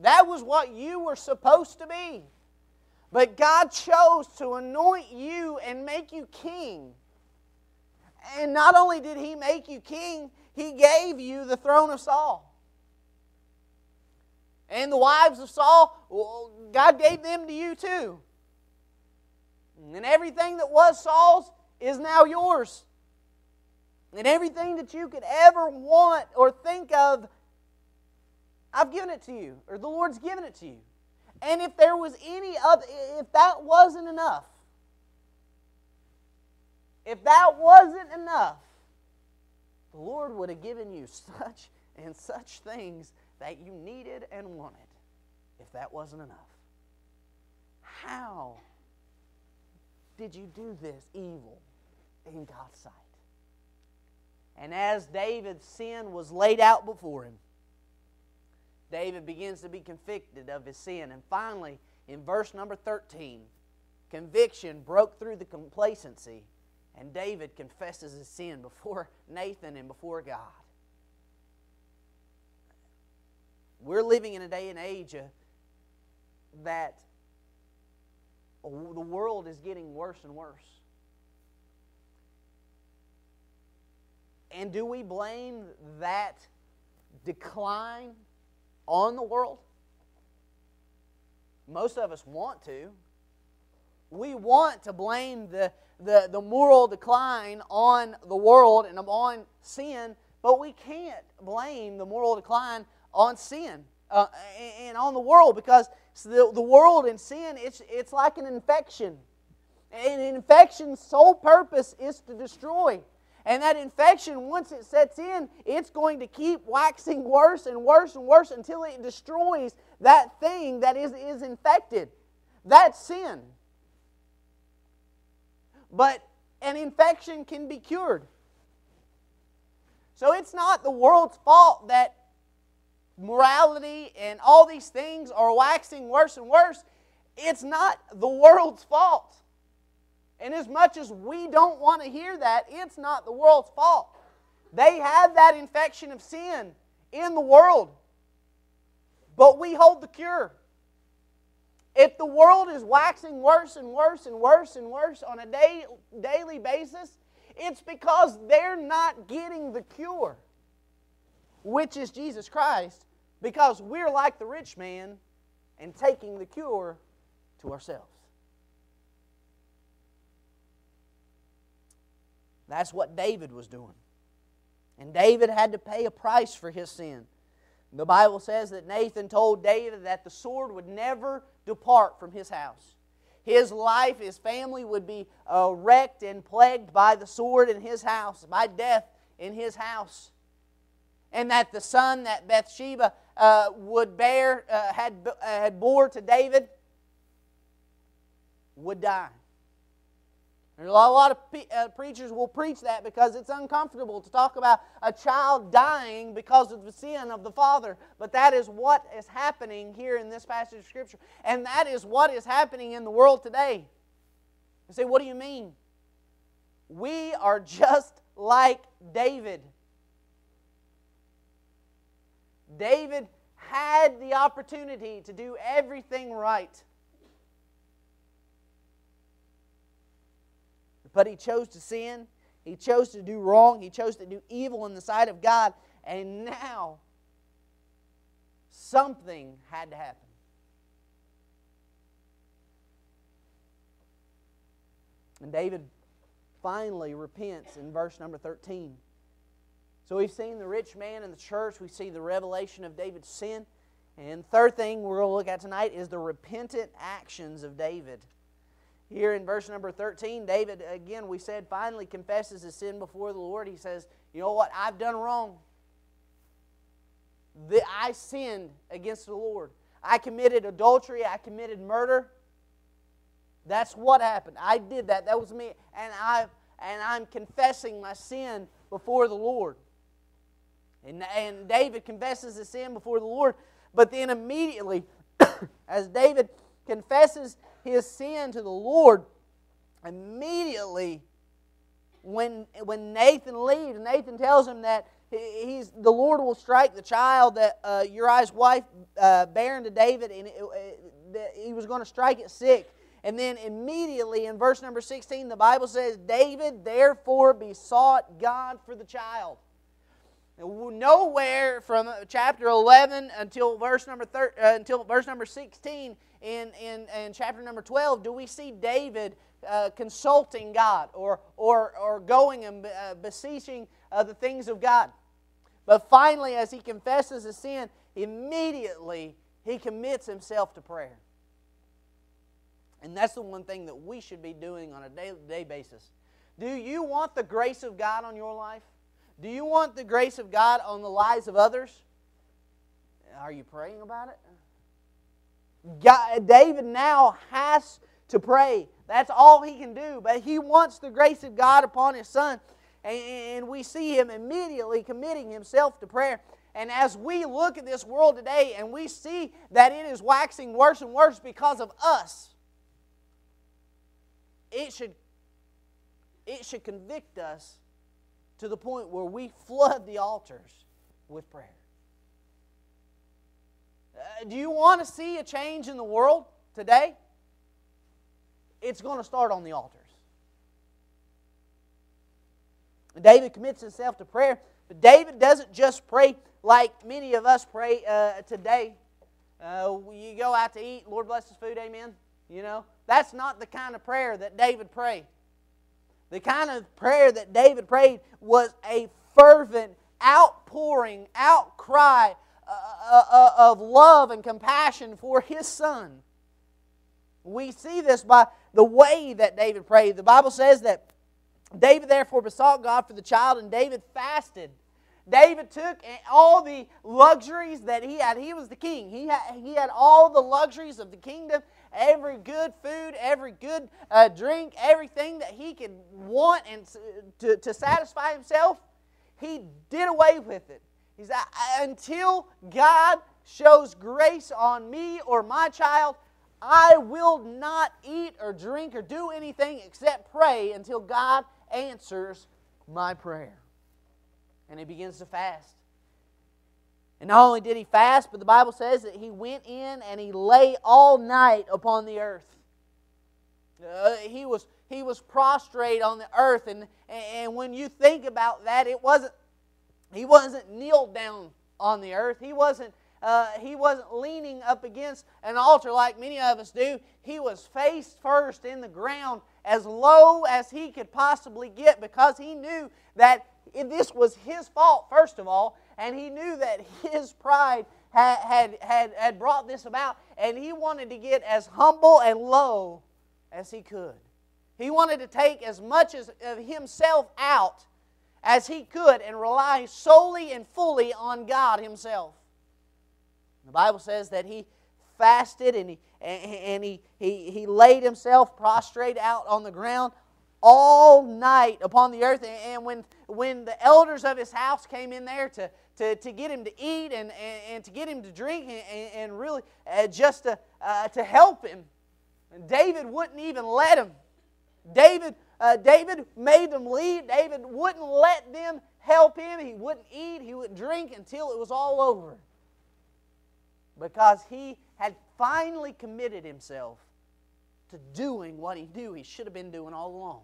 That was what you were supposed to be. But God chose to anoint you and make you king. And not only did he make you king, he gave you the throne of Saul. And the wives of Saul, well, God gave them to you too. And everything that was Saul's is now yours. And everything that you could ever want or think of, I've given it to you, or the Lord's given it to you. And if there was any other, if that wasn't enough, if that wasn't enough, the Lord would have given you such and such things that you needed and wanted if that wasn't enough. How did you do this evil in God's sight? And as David's sin was laid out before him, David begins to be convicted of his sin. And finally, in verse number 13, conviction broke through the complacency, and David confesses his sin before Nathan and before God. We're living in a day and age uh, that the world is getting worse and worse. And do we blame that decline on the world? Most of us want to. We want to blame the, the, the moral decline on the world and on sin, but we can't blame the moral decline on sin uh, and on the world because the, the world and sin, it's, it's like an infection. And an infection's sole purpose is to destroy. And that infection, once it sets in, it's going to keep waxing worse and worse and worse until it destroys that thing that is, is infected. That's sin. But an infection can be cured. So it's not the world's fault that morality and all these things are waxing worse and worse. It's not the world's fault. And as much as we don't want to hear that, it's not the world's fault. They have that infection of sin in the world, but we hold the cure. If the world is waxing worse and worse and worse and worse on a day, daily basis, it's because they're not getting the cure, which is Jesus Christ, because we're like the rich man and taking the cure to ourselves. That's what David was doing. And David had to pay a price for his sin. The Bible says that Nathan told David that the sword would never depart from his house. His life, his family would be uh, wrecked and plagued by the sword in his house, by death in his house. And that the son that Bathsheba uh, would bear, uh, had, uh, had bore to David, would die. And a lot of uh, preachers will preach that because it's uncomfortable to talk about a child dying because of the sin of the father. But that is what is happening here in this passage of Scripture. And that is what is happening in the world today. You say, what do you mean? We are just like David. David had the opportunity to do everything right. But he chose to sin. He chose to do wrong. He chose to do evil in the sight of God. And now, something had to happen. And David finally repents in verse number 13. So we've seen the rich man in the church, we see the revelation of David's sin. And third thing we're going to look at tonight is the repentant actions of David. Here in verse number 13, David, again, we said, finally confesses his sin before the Lord. He says, You know what? I've done wrong. I sinned against the Lord. I committed adultery. I committed murder. That's what happened. I did that. That was me. And, I, and I'm confessing my sin before the Lord. And, and David confesses his sin before the Lord. But then immediately, as David confesses his sin to the Lord, immediately when, when Nathan leaves, Nathan tells him that he's, the Lord will strike the child that uh, Uriah's wife uh, barren to David, and it, it, he was going to strike it sick. And then immediately in verse number 16, the Bible says, David therefore besought God for the child. Nowhere from chapter 11 until verse number thir- uh, until verse number 16 in, in, in chapter number 12 do we see David uh, consulting God or, or, or going and uh, beseeching uh, the things of God. But finally, as he confesses his sin, immediately he commits himself to prayer. And that's the one thing that we should be doing on a day to day basis. Do you want the grace of God on your life? Do you want the grace of God on the lives of others? Are you praying about it? God, David now has to pray. That's all he can do. But he wants the grace of God upon his son. And we see him immediately committing himself to prayer. And as we look at this world today and we see that it is waxing worse and worse because of us, it should, it should convict us to the point where we flood the altars with prayer. Uh, do you want to see a change in the world today? It's going to start on the altars. David commits himself to prayer, but David doesn't just pray like many of us pray uh, today. Uh, you go out to eat, Lord bless His food, amen. You know, that's not the kind of prayer that David prayed. The kind of prayer that David prayed was a fervent outpouring, outcry uh, uh, uh, of love and compassion for his son. We see this by the way that David prayed. The Bible says that David therefore besought God for the child, and David fasted. David took all the luxuries that he had. He was the king. He had, he had all the luxuries of the kingdom, every good food, every good uh, drink, everything that he could want and to, to satisfy himself. He did away with it. He said, until God shows grace on me or my child, I will not eat or drink or do anything except pray until God answers my prayer. And he begins to fast. And not only did he fast, but the Bible says that he went in and he lay all night upon the earth. Uh, he, was, he was prostrate on the earth. And, and when you think about that, it wasn't he wasn't kneeled down on the earth. He wasn't, uh, he wasn't leaning up against an altar like many of us do. He was face first in the ground as low as he could possibly get because he knew that this was his fault, first of all, and he knew that his pride had, had, had, had brought this about, and he wanted to get as humble and low as he could. He wanted to take as much as, of himself out as he could and rely solely and fully on God Himself. The Bible says that he fasted and he, and he, he, he laid himself prostrate out on the ground all night upon the earth. And when, when the elders of his house came in there to, to, to get him to eat and, and, and to get him to drink and, and really uh, just to, uh, to help him, And David wouldn't even let him. David uh, David made them leave. David wouldn't let them help him. He wouldn't eat, he wouldn't drink until it was all over. Because he had finally committed himself to doing what he knew he should have been doing all along.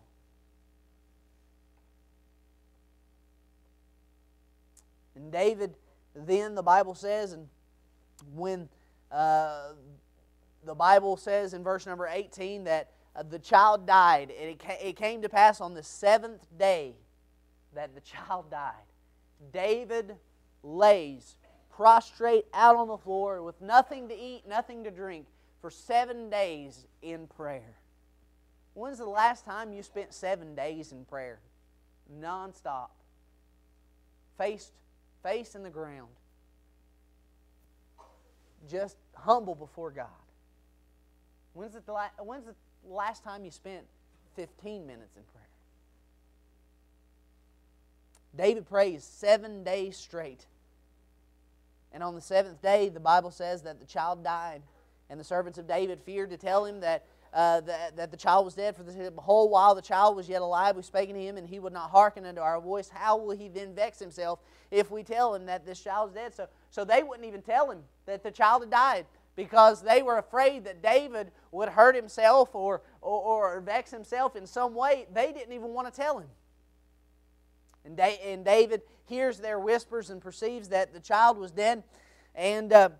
And David, then the Bible says, and when uh, the Bible says in verse number 18 that uh, the child died. It, it came to pass on the seventh day that the child died. David lays prostrate out on the floor with nothing to eat, nothing to drink for seven days in prayer. When's the last time you spent seven days in prayer? Nonstop. Faced, face in the ground. Just humble before God. When's the, when's the last time you spent 15 minutes in prayer? David prays seven days straight. And on the seventh day, the Bible says that the child died. And the servants of David feared to tell him that, uh, that, that the child was dead. For the whole while the child was yet alive, we spake unto him, and he would not hearken unto our voice. How will he then vex himself if we tell him that this child is dead? So, so they wouldn't even tell him that the child had died because they were afraid that David would hurt himself or, or, or vex himself in some way. They didn't even want to tell him. And, and David hears their whispers and perceives that the child was dead. And uh,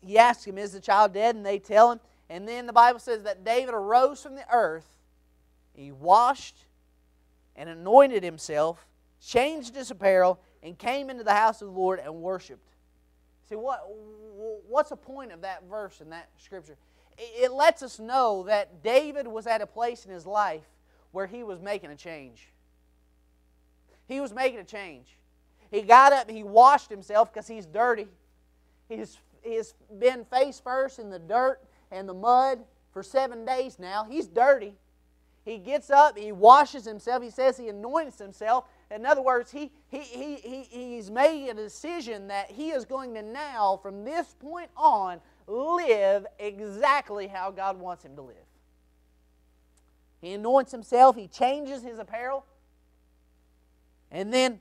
he asks him, Is the child dead? And they tell him. And then the Bible says that David arose from the earth, he washed and anointed himself, changed his apparel, and came into the house of the Lord and worshiped. See, what, what's the point of that verse in that scripture? it lets us know that David was at a place in his life where he was making a change. He was making a change. He got up he washed himself because he's dirty. He's, he's been face first in the dirt and the mud for seven days now. He's dirty. He gets up, he washes himself. He says he anoints himself. In other words, he, he, he, he, he's made a decision that he is going to now, from this point on, live exactly how God wants him to live. He anoints himself, he changes his apparel, and then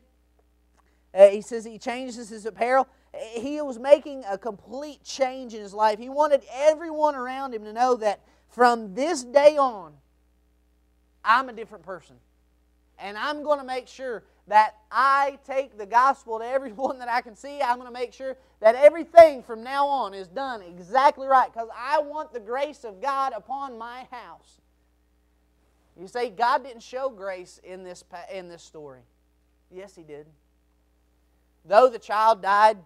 uh, he says he changes his apparel. He was making a complete change in his life. He wanted everyone around him to know that from this day on, I'm a different person. And I'm going to make sure that I take the gospel to everyone that I can see. I'm going to make sure that everything from now on is done exactly right because I want the grace of God upon my house. You say God didn't show grace in this, in this story. Yes, He did. Though the child died,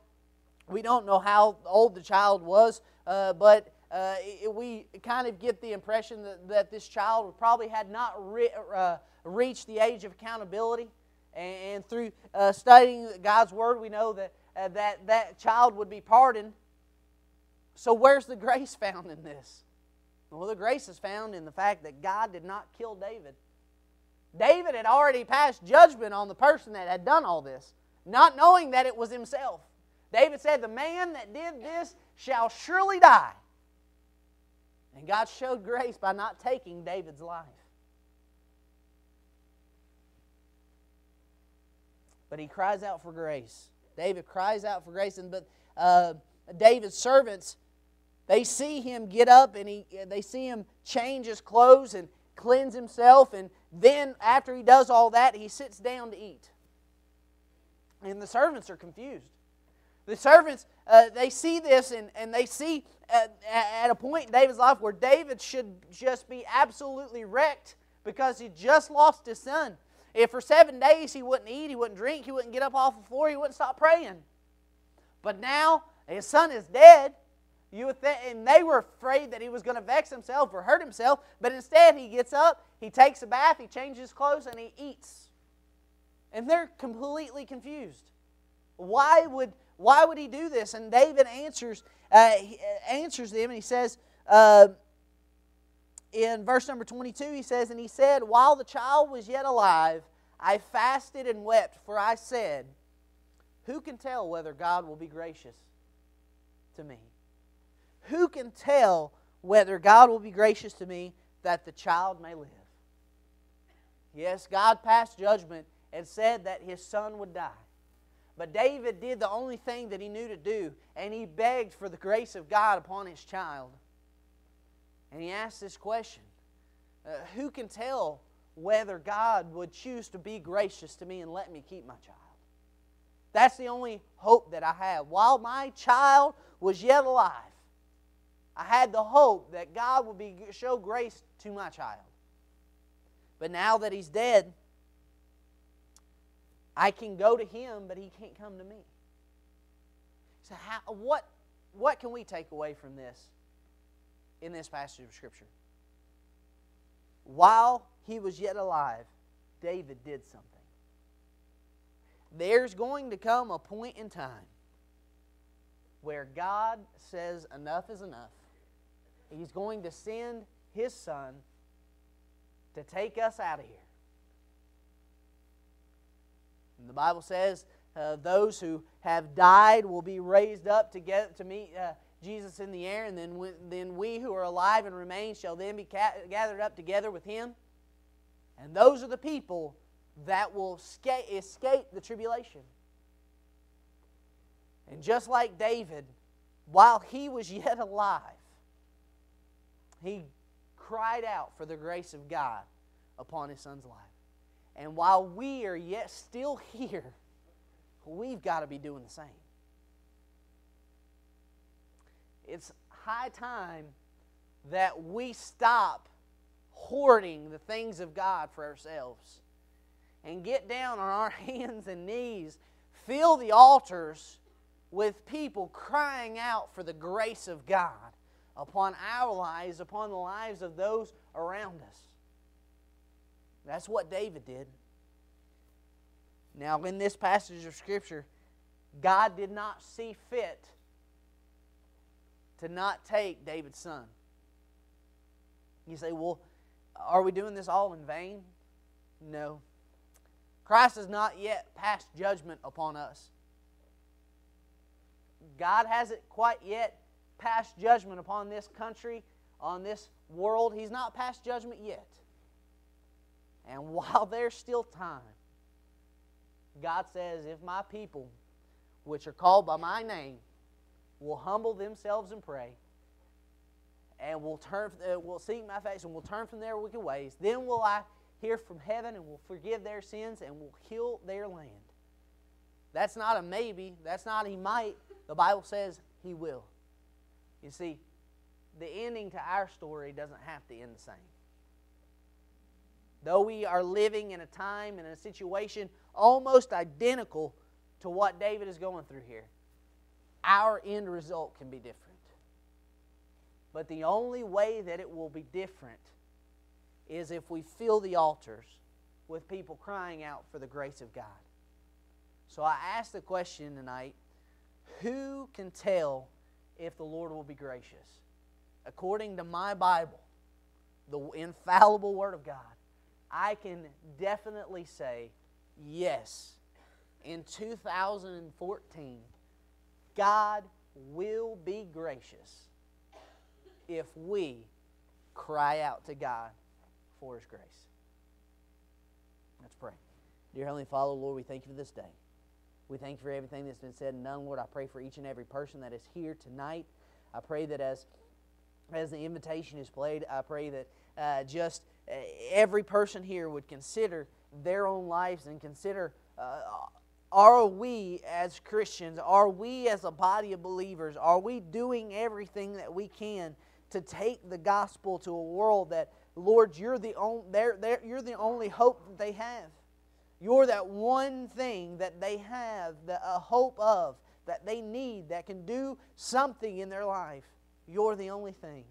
we don't know how old the child was, uh, but uh, we kind of get the impression that, that this child probably had not re, uh, reached the age of accountability. And, and through uh, studying God's Word, we know that, uh, that that child would be pardoned. So, where's the grace found in this? Well, the grace is found in the fact that God did not kill David. David had already passed judgment on the person that had done all this, not knowing that it was himself. David said, The man that did this shall surely die. And God showed grace by not taking David's life. But he cries out for grace. David cries out for grace, and but uh, David's servants, they see him get up and he, they see him change his clothes and cleanse himself, and then after he does all that, he sits down to eat. And the servants are confused. The servants, uh, they see this and, and they see at, at a point in David's life where David should just be absolutely wrecked because he just lost his son. If for seven days he wouldn't eat, he wouldn't drink, he wouldn't get up off the floor, he wouldn't stop praying. But now his son is dead. You would th- and they were afraid that he was going to vex himself or hurt himself, but instead he gets up, he takes a bath, he changes clothes, and he eats. And they're completely confused. Why would why would he do this? And David answers, uh, uh, answers them, and he says, uh, in verse number 22, he says, And he said, While the child was yet alive, I fasted and wept, for I said, Who can tell whether God will be gracious to me? Who can tell whether God will be gracious to me that the child may live? Yes, God passed judgment and said that his son would die. But David did the only thing that he knew to do, and he begged for the grace of God upon his child. And he asked this question uh, Who can tell whether God would choose to be gracious to me and let me keep my child? That's the only hope that I have. While my child was yet alive, I had the hope that God would be, show grace to my child. But now that he's dead, I can go to him, but he can't come to me. So, how, what, what can we take away from this in this passage of Scripture? While he was yet alive, David did something. There's going to come a point in time where God says enough is enough. He's going to send his son to take us out of here. And the Bible says uh, those who have died will be raised up together to meet uh, Jesus in the air, and then we, then we who are alive and remain shall then be ca- gathered up together with Him. And those are the people that will escape, escape the tribulation. And just like David, while he was yet alive, he cried out for the grace of God upon his son's life. And while we are yet still here, we've got to be doing the same. It's high time that we stop hoarding the things of God for ourselves and get down on our hands and knees, fill the altars with people crying out for the grace of God upon our lives, upon the lives of those around us. That's what David did. Now, in this passage of Scripture, God did not see fit to not take David's son. You say, well, are we doing this all in vain? No. Christ has not yet passed judgment upon us. God hasn't quite yet passed judgment upon this country, on this world. He's not passed judgment yet. And while there's still time, God says, if my people, which are called by my name, will humble themselves and pray, and will turn, uh, will seek my face, and will turn from their wicked ways, then will I hear from heaven and will forgive their sins and will heal their land. That's not a maybe. That's not he might. The Bible says he will. You see, the ending to our story doesn't have to end the same. Though we are living in a time and a situation almost identical to what David is going through here, our end result can be different. But the only way that it will be different is if we fill the altars with people crying out for the grace of God. So I ask the question tonight who can tell if the Lord will be gracious? According to my Bible, the infallible Word of God, I can definitely say yes. In 2014, God will be gracious if we cry out to God for His grace. Let's pray. Dear Heavenly Father, Lord, we thank you for this day. We thank you for everything that's been said and done, Lord. I pray for each and every person that is here tonight. I pray that as as the invitation is played, I pray that uh, just every person here would consider their own lives and consider uh, are we as Christians, are we as a body of believers, are we doing everything that we can to take the gospel to a world that, Lord, you're the, on, they're, they're, you're the only hope that they have? You're that one thing that they have, the, a hope of, that they need, that can do something in their life. You're the only thing.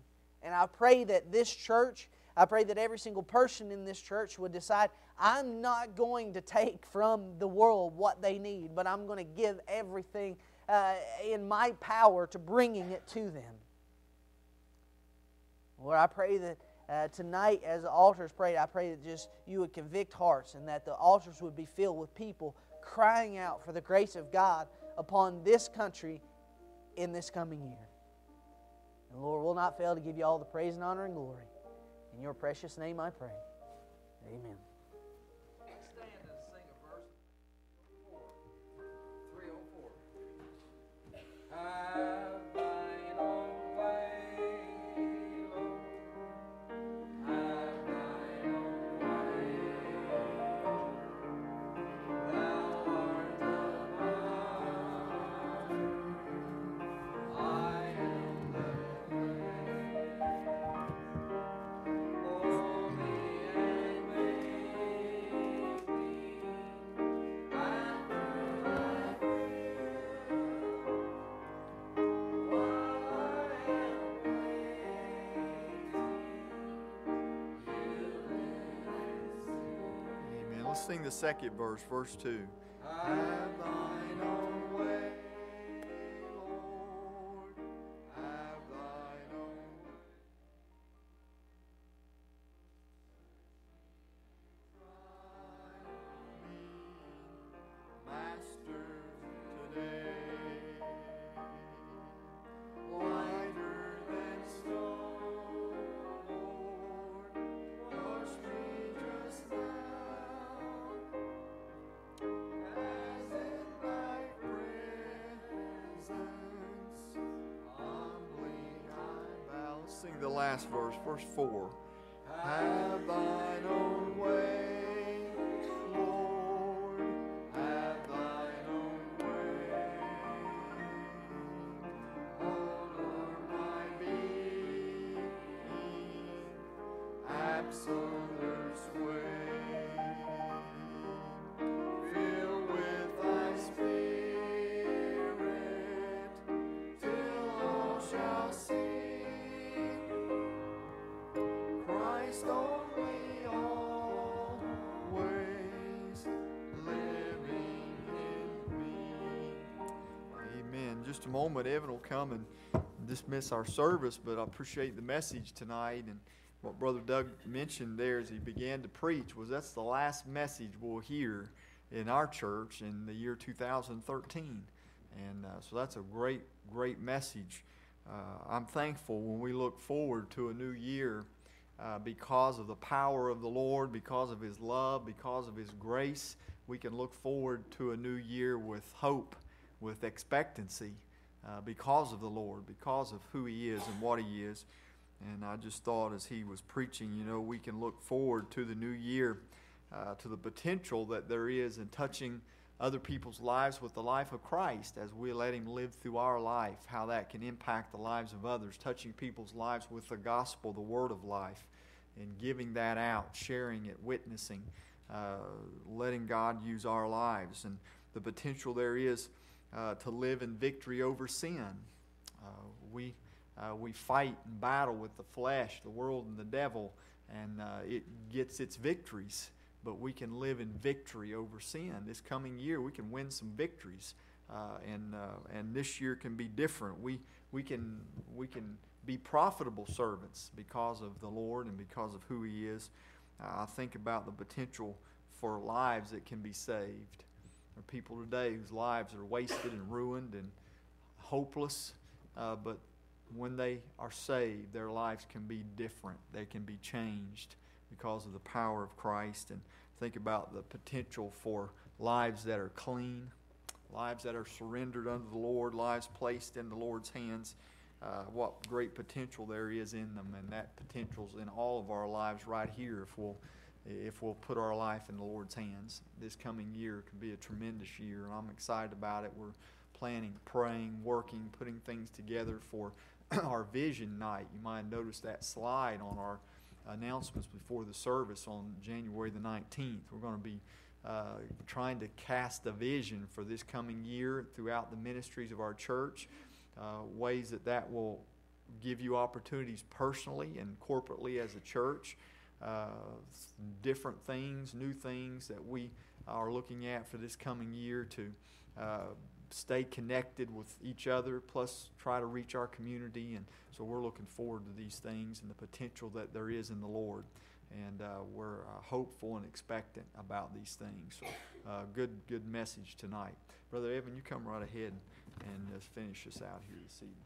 And I pray that this church, I pray that every single person in this church would decide, I'm not going to take from the world what they need, but I'm going to give everything uh, in my power to bringing it to them. Lord, I pray that uh, tonight, as the altars prayed, I pray that just you would convict hearts and that the altars would be filled with people crying out for the grace of God upon this country in this coming year. And Lord, we'll not fail to give you all the praise and honor and glory. In your precious name I pray. Amen. Sing the second verse, verse 2. Verse, verse 4. Just a moment, Evan will come and dismiss our service, but I appreciate the message tonight and what Brother Doug mentioned there as he began to preach was that's the last message we'll hear in our church in the year 2013. And uh, so that's a great, great message. Uh, I'm thankful when we look forward to a new year uh, because of the power of the Lord, because of His love, because of His grace. We can look forward to a new year with hope, with expectancy, uh, because of the Lord, because of who He is and what He is. And I just thought as he was preaching, you know, we can look forward to the new year, uh, to the potential that there is in touching other people's lives with the life of Christ as we let Him live through our life, how that can impact the lives of others, touching people's lives with the gospel, the word of life, and giving that out, sharing it, witnessing, uh, letting God use our lives. And the potential there is uh, to live in victory over sin. Uh, we uh, we fight and battle with the flesh, the world, and the devil, and uh, it gets its victories. But we can live in victory over sin. This coming year, we can win some victories, uh, and and this year can be different. We we can we can be profitable servants because of the Lord and because of who He is. I think about the potential for lives that can be saved. There are people today whose lives are wasted and ruined and hopeless, uh, but when they are saved, their lives can be different. They can be changed because of the power of Christ. And think about the potential for lives that are clean, lives that are surrendered unto the Lord, lives placed in the Lord's hands. Uh, what great potential there is in them, and that potential's in all of our lives right here if we'll if we'll put our life in the Lord's hands. This coming year could be a tremendous year, and I'm excited about it. We're planning, praying, working, putting things together for our vision night. You might have noticed that slide on our announcements before the service on January the 19th. We're going to be uh, trying to cast a vision for this coming year throughout the ministries of our church, uh, ways that that will give you opportunities personally and corporately as a church, different things, new things that we are looking at for this coming year to uh, stay connected with each other, plus try to reach our community. And so we're looking forward to these things and the potential that there is in the Lord. And uh, we're uh, hopeful and expectant about these things. So, uh, good, good message tonight. Brother Evan, you come right ahead and just finish us out here this evening.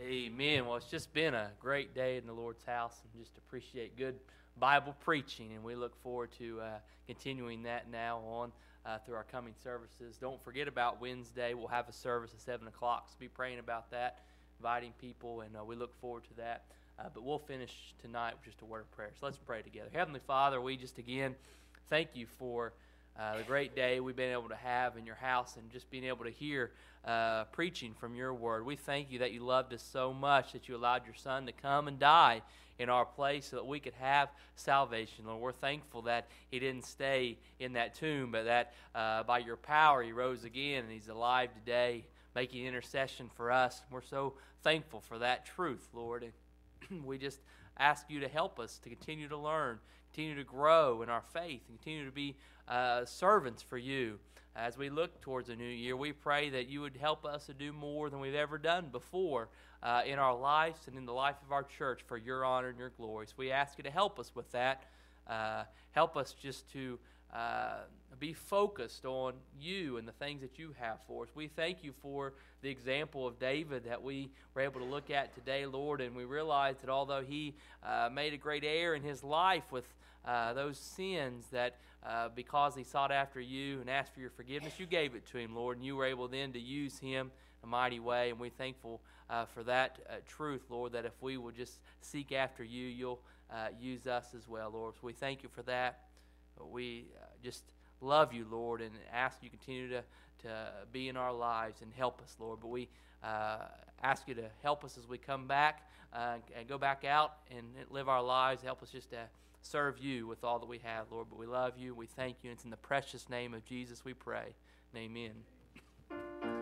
Amen. Well, it's just been a great day in the Lord's house and just appreciate good Bible preaching. And we look forward to uh, continuing that now on uh, through our coming services. Don't forget about Wednesday. We'll have a service at 7 o'clock, so be praying about that, inviting people, and uh, we look forward to that. Uh, but we'll finish tonight with just a word of prayer. So let's pray together. Heavenly Father, we just again thank you for uh, the great day we've been able to have in your house and just being able to hear uh, preaching from your word. We thank you that you loved us so much that you allowed your son to come and die in our place so that we could have salvation. Lord, we're thankful that he didn't stay in that tomb, but that uh, by your power he rose again and he's alive today, making intercession for us. We're so thankful for that truth, Lord. And we just ask you to help us to continue to learn, continue to grow in our faith, and continue to be uh, servants for you. As we look towards a new year, we pray that you would help us to do more than we've ever done before uh, in our lives and in the life of our church for your honor and your glory. So we ask you to help us with that. Uh, help us just to uh, be focused on you and the things that you have for us. We thank you for the example of David that we were able to look at today, Lord, and we realize that although he uh, made a great error in his life with uh, those sins that uh, because he sought after you and asked for your forgiveness, you gave it to him, Lord, and you were able then to use him a mighty way. And we're thankful uh, for that uh, truth, Lord, that if we will just seek after you, you'll uh, use us as well, Lord. So we thank you for that. We just love you, Lord, and ask you continue to, to be in our lives and help us, Lord. But we ask you to help us as we come back and go back out and live our lives. Help us just to serve you with all that we have, Lord. But we love you. We thank you. And it's in the precious name of Jesus we pray. And amen.